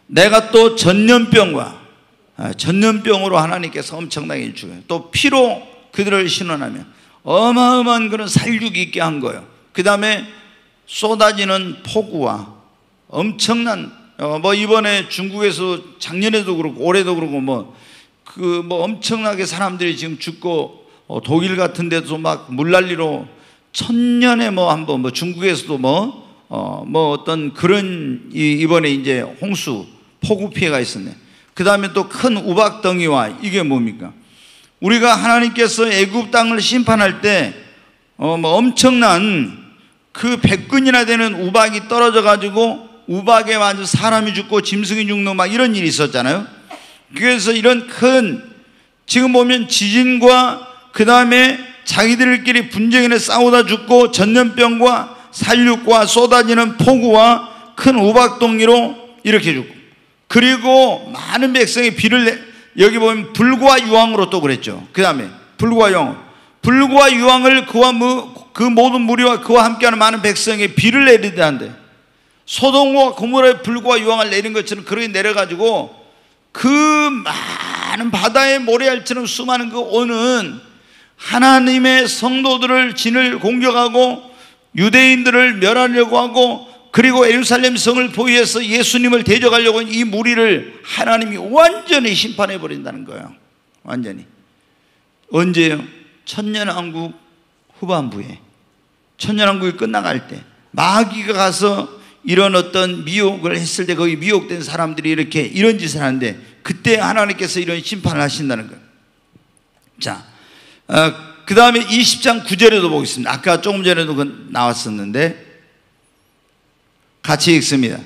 내가 또 전염병과 아, 전염병으로 하나님께서 엄청나게 죽여요. 또 피로 그들을 신원하며 어마어마한 그런 살육이 있게 한 거예요. 그 다음에 쏟아지는 폭우와 엄청난 어, 뭐 이번에 중국에서 작년에도 그렇고 올해도 그렇고 뭐그 뭐 엄청나게 사람들이 지금 죽고 어, 독일 같은 데도 막 물난리로 천년에 뭐 한번 뭐 중국에서도 뭐 어, 뭐 어떤 그런 이번에 이제 홍수 폭우 피해가 있었네. 그 다음에 또 큰 우박덩이와 이게 뭡니까? 우리가 하나님께서 애굽 땅을 심판할 때 어, 뭐 엄청난 그 백근이나 되는 우박이 떨어져 가지고 우박에 맞아 사람이 죽고 짐승이 죽는 막 이런 일이 있었잖아요. 그래서 이런 큰 지금 보면 지진과 그 다음에 자기들끼리 분쟁에 싸우다 죽고 전염병과 살육과 쏟아지는 폭우와 큰 우박동이로 이렇게 죽고 그리고 많은 백성이 비를 내, 여기 보면 불과 유황으로 또 그랬죠. 그 다음에 불과 유황 불과 유황을 그와 그 모든 무리와 그와 함께하는 많은 백성에 비를 내리다 한데 소동과 고모라의 불과 유황을 내린 것처럼 그렇게 내려가지고 그 많은 바다의 모래알처럼 수많은 그 오는 하나님의 성도들을 진을 공격하고 유대인들을 멸하려고 하고 그리고 에루살렘 성을 보위해서 예수님을 대적하려고 이 무리를 하나님이 완전히 심판해 버린다는 거예요. 완전히. 언제요? 천년왕국 후반부에 천년왕국이 끝나갈 때 마귀가 가서 이런 어떤 미혹을 했을 때 거기 미혹된 사람들이 이렇게 이런 짓을 하는데 그때 하나님께서 이런 심판을 하신다는 거예요. 자, 어, 그 다음에 20장 9절에도 보겠습니다. 아까 조금 전에도 그 나왔었는데 같이 읽습니다.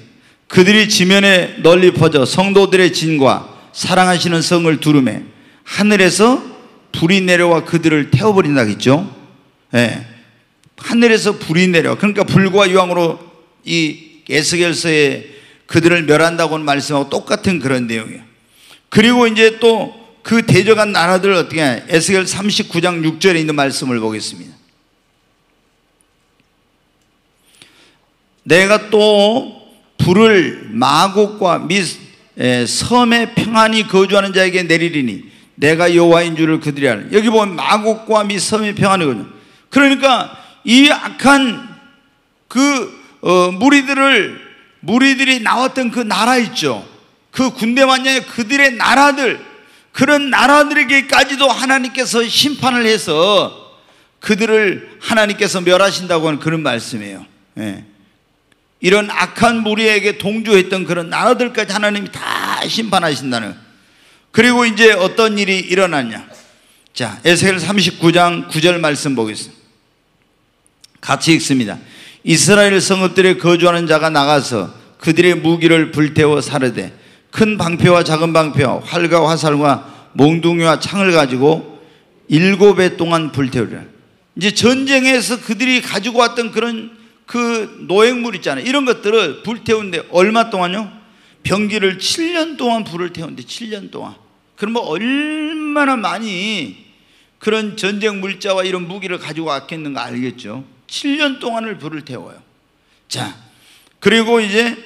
그들이 지면에 널리 퍼져 성도들의 진과 사랑하시는 성을 두름에 하늘에서 불이 내려와 그들을 태워버린다겠죠. 네. 하늘에서 불이 내려. 그러니까 불과 유황으로 이 에스겔서에 그들을 멸한다고는 말씀하고 똑같은 그런 내용이에요. 그리고 이제 또 그 대적한 나라들을 어떻게 해? 에스겔 39장 6절에 있는 말씀을 보겠습니다. 내가 또 불을 마곡과 및 섬에 평안히 거주하는 자에게 내리리니 내가 여호와인 줄을 그들이 아는 여기 보면 마곡과 및 섬에 평안히 거주 그러니까 이 악한 그 어, 무리들을 무리들이 나왔던 그 나라 있죠. 그 군대 만약에 그들의 나라들 그런 나라들에게까지도 하나님께서 심판을 해서 그들을 하나님께서 멸하신다고 하는 그런 말씀이에요. 예. 이런 악한 무리에게 동조했던 그런 나라들까지 하나님이 다 심판하신다는. 그리고 이제 어떤 일이 일어났냐? 자, 에스겔 39장 9절 말씀 보겠습니다. 같이 읽습니다. 이스라엘 성읍들에 거주하는 자가 나가서 그들의 무기를 불태워 사르되 큰 방패와 작은 방패와 활과 화살과 몽둥이와 창을 가지고 일곱 해 동안 불태우리라. 이제 전쟁에서 그들이 가지고 왔던 그런 그 노획물 있잖아요. 이런 것들을 불태우는데 얼마 동안요? 병기를 7년 동안 불을 태우는데 7년 동안. 그러면 얼마나 많이 그런 전쟁 물자와 이런 무기를 가지고 왔겠는가 알겠죠? 7년 동안을 불을 태워요. 자, 그리고 이제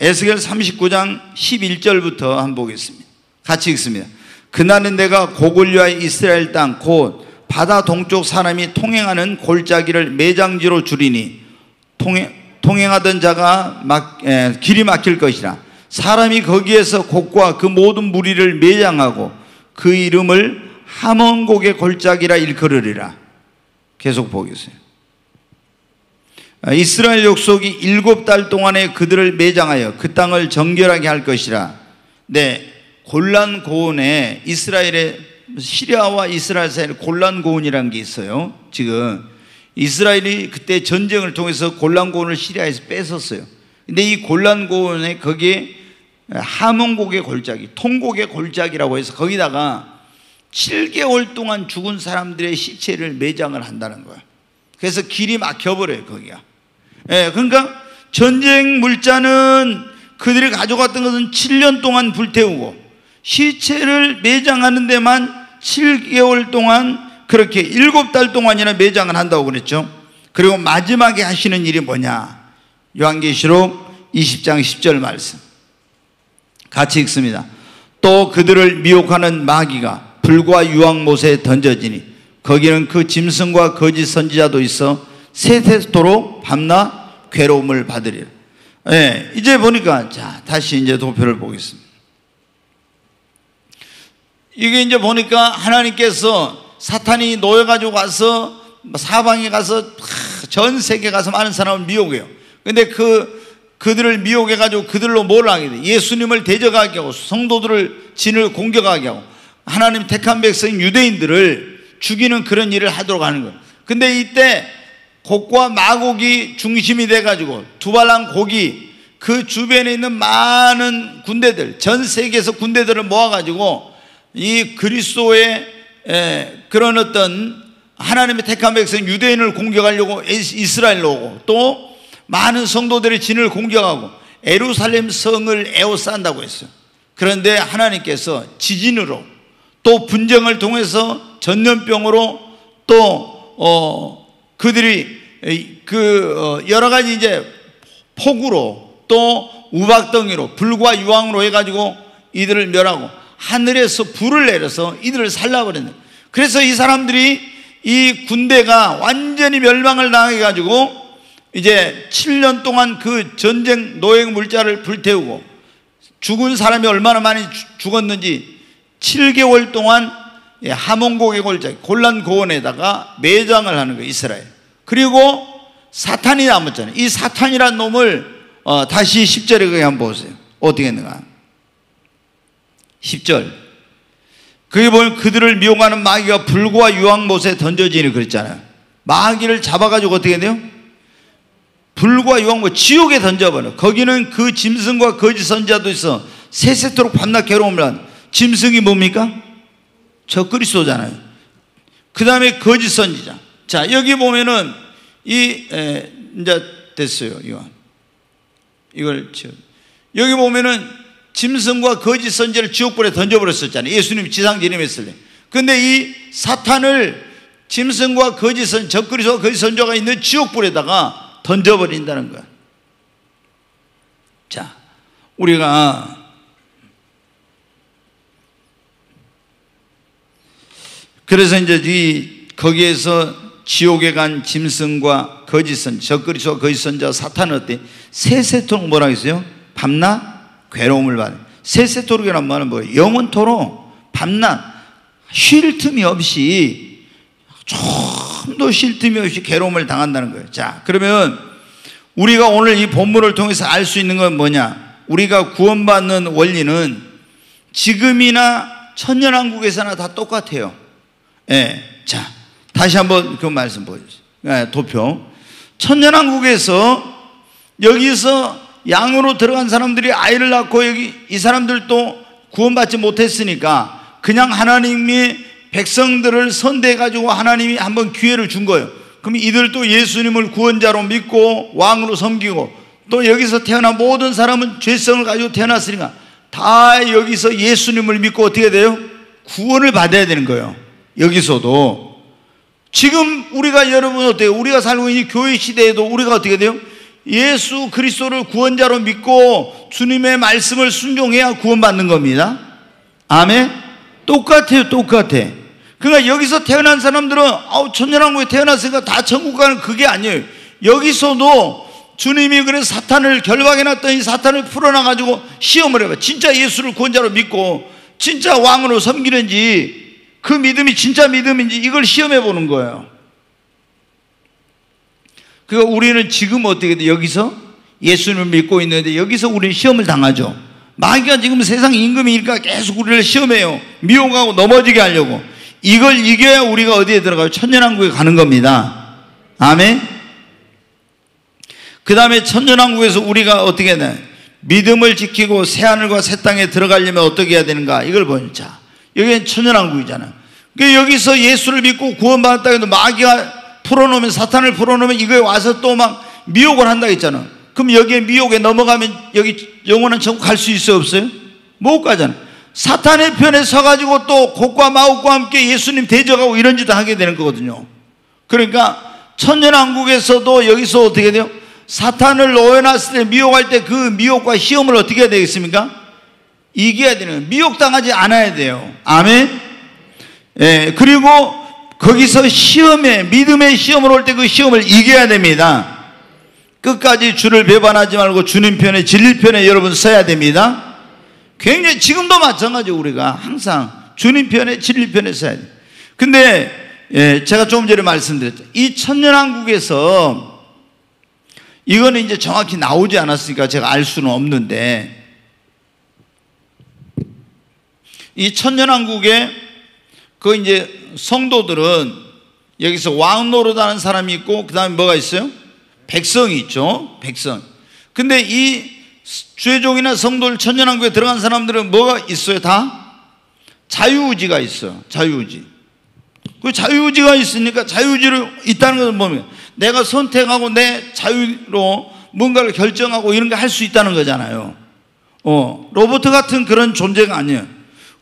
에스겔 39장 11절부터 한번 보겠습니다. 같이 읽습니다. 그날은 내가 고골리와 이스라엘 땅 곧 바다 동쪽 사람이 통행하는 골짜기를 매장지로 줄이니 통행, 통행하던 자가 막, 에, 길이 막힐 것이라 사람이 거기에서 곡과 그 모든 무리를 매장하고 그 이름을 하몬곡의 골짜기라 일컬으리라 계속 보겠어요. 이스라엘 족속이 일곱 달 동안에 그들을 매장하여 그 땅을 정결하게 할 것이라. 네, 곤란 고온에 이스라엘의 시리아와 이스라엘 사이에 곤란 고온이라는 게 있어요. 지금 이스라엘이 그때 전쟁을 통해서 곤란 고온을 시리아에서 뺏었어요. 근데 이 곤란 고온에 거기에 하몬곡의 골짜기, 통곡의 골짜기라고 해서 거기다가 7개월 동안 죽은 사람들의 시체를 매장을 한다는 거야. 그래서 길이 막혀버려요, 거기가. 예, 그러니까 전쟁 물자는 그들이 가져갔던 것은 7년 동안 불태우고 시체를 매장하는 데만 7개월 동안 그렇게 7달 동안이나 매장을 한다고 그랬죠. 그리고 마지막에 하시는 일이 뭐냐? 요한계시록 20장 10절 말씀. 같이 읽습니다. 또 그들을 미혹하는 마귀가 불과 유황못에 던져지니 거기는 그 짐승과 거짓 선지자도 있어 세세토록 밤낮 괴로움을 받으리라. 예, 이제 보니까 자 다시 이제 도표를 보겠습니다. 이게 이제 보니까 하나님께서 사탄이 놓여가지고 가서 사방에 가서 전 세계 가서 많은 사람을 미혹해요. 근데 그 그들을 미혹해가지고 그들로 뭘 하게 돼? 예수님을 대적하게 하고 성도들을 진을 공격하게 하고 하나님 택한 백성 유대인들을 죽이는 그런 일을 하도록 하는 거예요. 근데 이때 곡과 마곡이 중심이 돼가지고 두발랑 곡이 그 주변에 있는 많은 군대들, 전 세계에서 군대들을 모아가지고 이 그리스도의 그런 어떤 하나님의 택한 백성 유대인을 공격하려고 이스라엘로 오고 또 많은 성도들의 진을 공격하고 에루살렘 성을 에워싼다고 했어요. 그런데 하나님께서 지진으로 또 분쟁을 통해서 전염병으로 또 어, 그들이 그 어, 여러 가지 이제 폭우로 또 우박덩이로 불과 유황으로 해가지고 이들을 멸하고 하늘에서 불을 내려서 이들을 살라버렸네. 그래서 이 사람들이 이 군대가 완전히 멸망을 당해 가지고 이제 7년 동안 그 전쟁 노획 물자를 불태우고 죽은 사람이 얼마나 많이 죽었는지 7개월 동안 하몬곡의 골짜 곤란 고원에다가 매장을 하는 거예요 이스라엘. 그리고 사탄이 남았잖아요. 이 사탄이란 놈을 어, 다시 10절에 거기 한번 보세요. 어떻게 했는가? 10절. 그게 보면 그들을 미용하는 마귀가 불과 유황못에 던져지니 그랬잖아요. 마귀를 잡아가지고 어떻게 돼요? 불과 유황못 지옥에 던져버려. 거기는 그 짐승과 거짓 선자도 있어. 세세토록 밤낮 괴로움을 한 짐승이 뭡니까? 저 그리스도잖아요. 그 다음에 거짓 선지자. 자 여기 보면은 이 에, 이제 됐어요 이거 이걸 여기 보면은 짐승과 거짓 선지를 지옥불에 던져버렸었잖아요. 예수님 지상 재림했을 때. 근데 이 사탄을 짐승과 거짓 선, 적그리스도와 거짓 선조가 있는 지옥불에다가 던져버린다는 거야. 자, 우리가 그래서 이제 이 거기에서 지옥에 간 짐승과 거짓선, 적그리스와 거짓선자 사탄은 어때? 세세토록 뭐라 했어요? 밤낮 괴로움을 받는. 세세토록이란 말은 뭐예요? 영원토록 밤낮 쉴 틈이 없이 좀도 쉴 틈이 없이 괴로움을 당한다는 거예요. 자, 그러면 우리가 오늘 이 본문을 통해서 알 수 있는 건 뭐냐? 우리가 구원받는 원리는 지금이나 천년왕국에서나 다 똑같아요. 예. 자, 다시 한번 그 말씀 보여주세요. 예, 도표. 천년왕국에서 여기서 양으로 들어간 사람들이 아이를 낳고 여기 이 사람들도 구원받지 못했으니까 그냥 하나님이 백성들을 선대해 가지고 하나님이 한번 기회를 준 거예요. 그럼 이들도 예수님을 구원자로 믿고 왕으로 섬기고 또 여기서 태어난 모든 사람은 죄성을 가지고 태어났으니까 다 여기서 예수님을 믿고 어떻게 돼요? 구원을 받아야 되는 거예요. 여기서도 지금 우리가 여러분 어때요? 우리가 살고 있는 교회 시대에도 우리가 어떻게 돼요? 예수 그리스도를 구원자로 믿고 주님의 말씀을 순종해야 구원받는 겁니다. 아멘. 똑같아요, 똑같아. 그러니까 여기서 태어난 사람들은 아우 천년왕국에 태어났으니까 다 천국 가는 그게 아니에요. 여기서도 주님이 그래서 사탄을 결박해 놨더니 사탄을 풀어놔 가지고 시험을 해봐. 진짜 예수를 구원자로 믿고 진짜 왕으로 섬기는지 그 믿음이 진짜 믿음인지 이걸 시험해 보는 거예요. 그러니까 우리는 지금 어떻게 돼? 여기서 예수님을 믿고 있는데 여기서 우리는 시험을 당하죠. 마귀가 지금 세상 임금이니까 계속 우리를 시험해요. 미혹하고 넘어지게 하려고. 이걸 이겨야 우리가 어디에 들어가요? 천년왕국에 가는 겁니다. 아멘. 그 다음에 천년왕국에서 우리가 어떻게 돼? 믿음을 지키고 새하늘과 새 땅에 들어가려면 어떻게 해야 되는가? 이걸 보자. 여기는 천년왕국이잖아. 그 여기서 예수를 믿고 구원받았다 해도 마귀가 풀어놓으면 사탄을 풀어놓으면 이거에 와서 또 막 미혹을 한다 했잖아. 그럼 여기에 미혹에 넘어가면 여기 영원한 천국 갈 수 있어요 없어요? 못 가잖아. 사탄의 편에 서가지고 또 곡과 마옥과 함께 예수님 대적하고 이런 짓도 하게 되는 거거든요. 그러니까 천년왕국에서도 여기서 어떻게 돼요? 사탄을 놓여놨을 때 미혹할 때 그 미혹과 시험을 어떻게 해야 되겠습니까? 이겨야 되는 미혹당하지 않아야 돼요. 아멘. 예, 그리고 거기서 시험에 믿음의 시험을 올 때 그 시험을 이겨야 됩니다. 끝까지 주를 배반하지 말고 주님 편에 진리 편에 여러분 서야 됩니다. 굉장히 지금도 마찬가지 우리가 항상 주님 편에 진리 편에 서야 돼. 근데 예, 제가 조금 전에 말씀드렸죠. 이 천년왕국에서 이거는 이제 정확히 나오지 않았으니까 제가 알 수는 없는데 이 천년왕국에 그 이제 성도들은 여기서 왕 노릇하는 사람이 있고 그 다음에 뭐가 있어요? 백성이 있죠. 백성. 근데 이 주의종이나 성도들 천년왕국에 들어간 사람들은 뭐가 있어요? 다 자유의지가 있어. 자유의지. 그 자유의지가 있으니까 자유의지를 있다는 것은 뭡니까? 내가 선택하고 내 자유로 뭔가를 결정하고 이런 거 할 수 있다는 거잖아요. 어, 로봇 같은 그런 존재가 아니에요.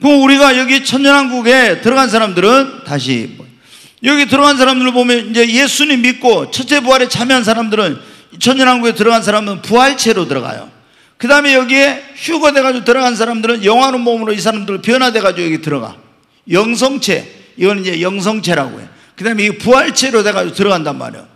그럼 우리가 여기 천년왕국에 들어간 사람들은 다시 여기 들어간 사람들을 보면 이제 예수님 믿고 첫째 부활에 참여한 사람들은 천년왕국에 들어간 사람은 부활체로 들어가요. 그 다음에 여기에 휴거 돼가지고 들어간 사람들은 영화로운 몸으로 이 사람들 변화돼가지고 여기 들어가. 영성체. 이건 이제 영성체라고 해요. 그 다음에 이 부활체로 돼가지고 들어간단 말이에요.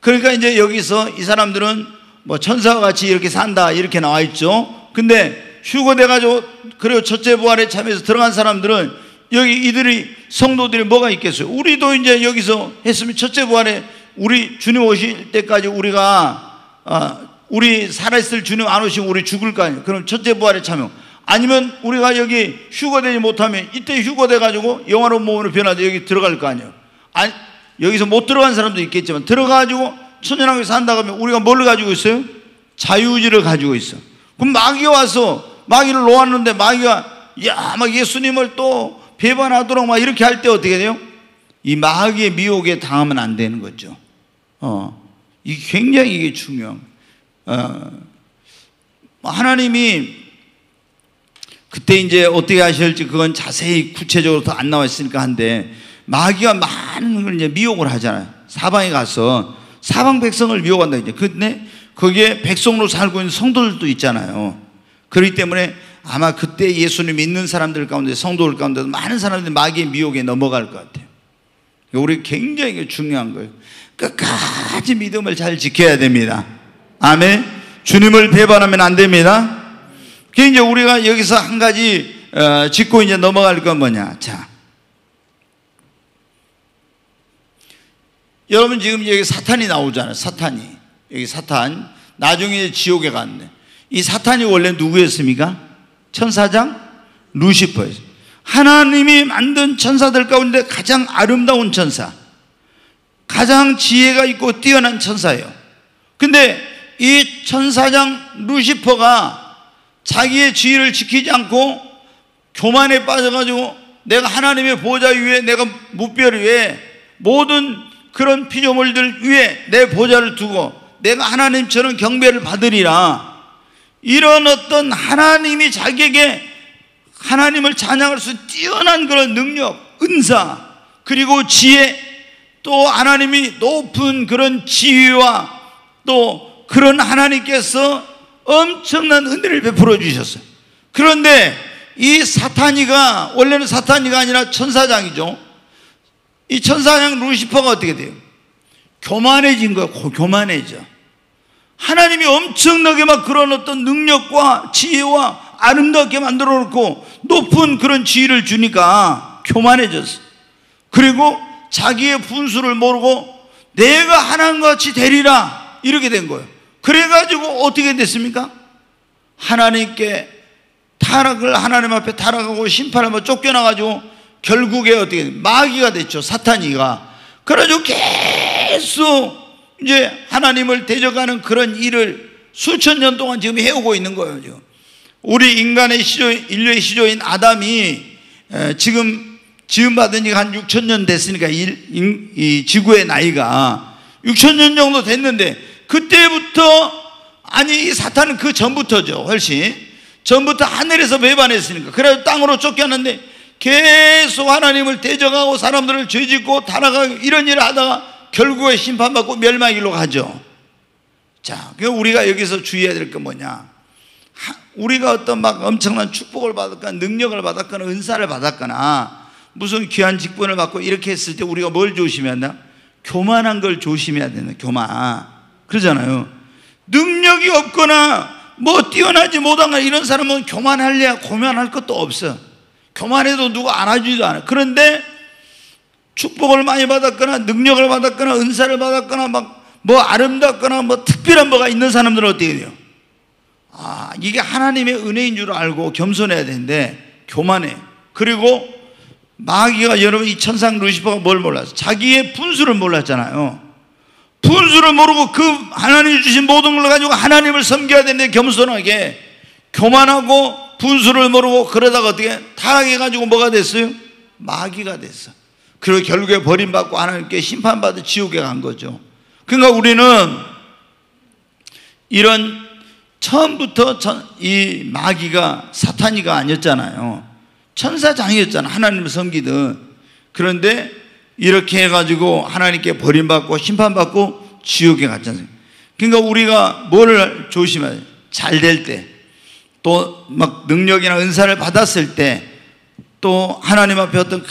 그러니까 이제 여기서 이 사람들은 뭐 천사와 같이 이렇게 산다 이렇게 나와 있죠. 근데 휴거돼가지고 그리고 첫째 부활에 참여해서 들어간 사람들은 여기 이들이 성도들이 뭐가 있겠어요? 우리도 이제 여기서 했으면 첫째 부활에 우리 주님 오실 때까지 우리가 아, 우리 살아있을 주님 안 오시면 우리 죽을 거 아니에요. 그럼 첫째 부활에 참여. 아니면 우리가 여기 휴거되지 못하면 이때 휴거돼가지고 영화로운 몸으로 변화돼 여기 들어갈 거 아니에요. 아니, 여기서 못 들어간 사람도 있겠지만 들어가지고 천연왕국에 산다 그러면 우리가 뭘 가지고 있어요? 자유의지를 가지고 있어. 그럼 마귀가 와서 마귀를 놓았는데 마귀가 야, 막 예수님을 또 배반하도록 막 이렇게 할 때 어떻게 돼요? 이 마귀의 미혹에 당하면 안 되는 거죠. 어, 이 굉장히 이게 중요한. 어, 하나님이 그때 이제 어떻게 하실지 그건 자세히 구체적으로 더 안 나와 있으니까 한데 마귀가 많은 걸 이제 미혹을 하잖아요. 사방에 가서 사방 백성을 미혹한다 이제. 근데 거기에 백성으로 살고 있는 성도들도 있잖아요. 그렇기 때문에 아마 그때 예수님 믿는 사람들 가운데 성도들 가운데 많은 사람들이 마귀의 미혹에 넘어갈 것 같아요. 우리 굉장히 중요한 거예요. 끝까지 믿음을 잘 지켜야 됩니다. 아멘. 주님을 배반하면 안 됩니다. 그 이제 우리가 여기서 한 가지 어, 짚고 이제 넘어갈 건 뭐냐? 자, 여러분 지금 여기 사탄이 나오잖아요. 사탄이. 여기 사탄. 나중에 지옥에 갔네. 이 사탄이 원래 누구였습니까? 천사장 루시퍼였어요. 하나님이 만든 천사들 가운데 가장 아름다운 천사. 가장 지혜가 있고 뛰어난 천사예요. 근데 이 천사장 루시퍼가 자기의 지위를 지키지 않고 교만에 빠져가지고 내가 하나님의 보좌 위에 내가 무별 위에 모든 그런 피조물들 위에 내 보좌를 두고 내가 하나님처럼 경배를 받으리라. 이런 어떤 하나님이 자기에게 하나님을 찬양할 수 뛰어난 그런 능력, 은사, 그리고 지혜, 또 하나님이 높은 그런 지위와 또 그런 하나님께서 엄청난 은혜를 베풀어 주셨어요. 그런데 이 사탄이가 원래는 사탄이가 아니라 천사장이죠. 이 천사장 루시퍼가 어떻게 돼요? 교만해진 거야. 교만해져. 하나님이 엄청나게 막 그런 어떤 능력과 지혜와 아름답게 만들어 놓고 높은 그런 지위를 주니까 교만해졌어. 그리고 자기의 분수를 모르고 내가 하나님과 같이 되리라 이렇게 된 거예요. 그래가지고 어떻게 됐습니까? 하나님께 타락을 하나님 앞에 타락하고 심판을 뭐 쫓겨나가지고 결국에 어떻게 마귀가 됐죠 사탄이가 그래가지고 계속 이제 하나님을 대적하는 그런 일을 수천 년 동안 지금 해오고 있는 거예요. 우리 인간의 시조 인류의 시조인 아담이 지금 지음받은 지가 한 6천 년 됐으니까 이, 이 지구의 나이가 6천 년 정도 됐는데 그때부터 아니 이 사탄은 그 전부터죠 훨씬 전부터 하늘에서 배반했으니까 그래서 땅으로 쫓겨났는데 계속 하나님을 대적하고 사람들을 죄짓고 타락하고 이런 일을 하다가 결국에 심판받고 멸망일로 가죠 자, 그 우리가 여기서 주의해야 될게 뭐냐 우리가 어떤 막 엄청난 축복을 받았거나 능력을 받았거나 은사를 받았거나 무슨 귀한 직분을 받고 이렇게 했을 때 우리가 뭘 조심해야 한다? 교만한 걸 조심해야 된다 교만 그러잖아요 능력이 없거나 뭐 뛰어나지 못한 이런 사람은 교만할래야 고만할 것도 없어. 교만해도 누가 안아주지도 않아. 그런데 축복을 많이 받았거나 능력을 받았거나 은사를 받았거나 막 뭐 아름답거나 뭐 특별한 뭐가 있는 사람들은 어떻게 돼요? 아, 이게 하나님의 은혜인 줄 알고 겸손해야 되는데 교만해. 그리고 마귀가 여러분 이 천상 루시퍼가 뭘 몰랐어? 자기의 분수를 몰랐잖아요. 분수를 모르고 그 하나님이 주신 모든 걸 가지고 하나님을 섬겨야 되는데 겸손하게 교만하고 분수를 모르고 그러다가 어떻게 타락해 가지고 뭐가 됐어요? 마귀가 됐어. 그리고 결국에 버림받고 하나님께 심판받아 지옥에 간 거죠. 그러니까 우리는 이런 처음부터 이 마귀가 사탄이가 아니었잖아요. 천사장이었잖아. 하나님을 섬기든. 그런데 이렇게 해가지고 하나님께 버림받고 심판받고 지옥에 않습니까? 그러니까 우리가 뭐를 조심해야 잘 될 때, 또 막 능력이나 은사를 받았을 때, 또 하나님 앞에 어떤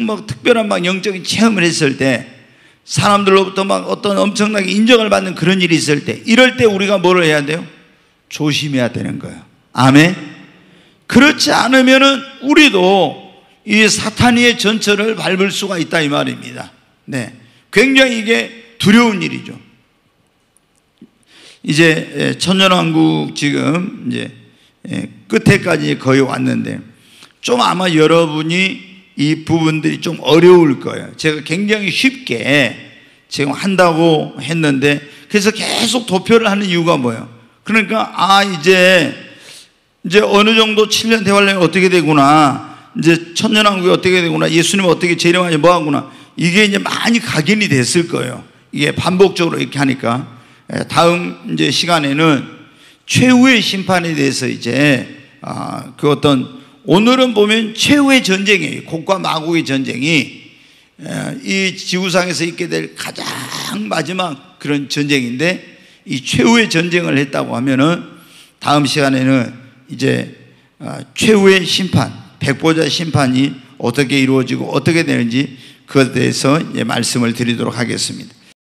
막 특별한 막 영적인 체험을 했을 때, 사람들로부터 막 어떤 엄청나게 인정을 받는 그런 일이 있을 때, 이럴 때 우리가 뭐를 해야 돼요? 조심해야 되는 거예요. 아멘. 그렇지 않으면은 우리도 이 사탄이의 전철을 밟을 수가 있다 이 말입니다. 네. 굉장히 이게 두려운 일이죠. 이제 천년왕국 지금 이제 끝에까지 거의 왔는데 좀 아마 여러분이 이 부분들이 좀 어려울 거예요. 제가 굉장히 쉽게 지금 한다고 했는데 그래서 계속 도표를 하는 이유가 뭐예요? 그러니까 아 이제 이제 어느 정도 7년 대활량이 어떻게 되구나 이제 천년왕국이 어떻게 되구나, 예수님 어떻게 재림하냐, 뭐 하구나. 이게 이제 많이 각인이 됐을 거예요. 이게 반복적으로 이렇게 하니까. 예, 다음 이제 시간에는 최후의 심판에 대해서 이제, 아, 그 어떤, 오늘은 보면 최후의 전쟁이에요. 곡과 마곡의 전쟁이 예, 이 지구상에서 있게 될 가장 마지막 그런 전쟁인데 이 최후의 전쟁을 했다고 하면은 다음 시간에는 이제 아, 최후의 심판, 백보자 심판이 어떻게 이루어지고 어떻게 되는지 그것에 대해서 말씀을 드리도록 하겠습니다.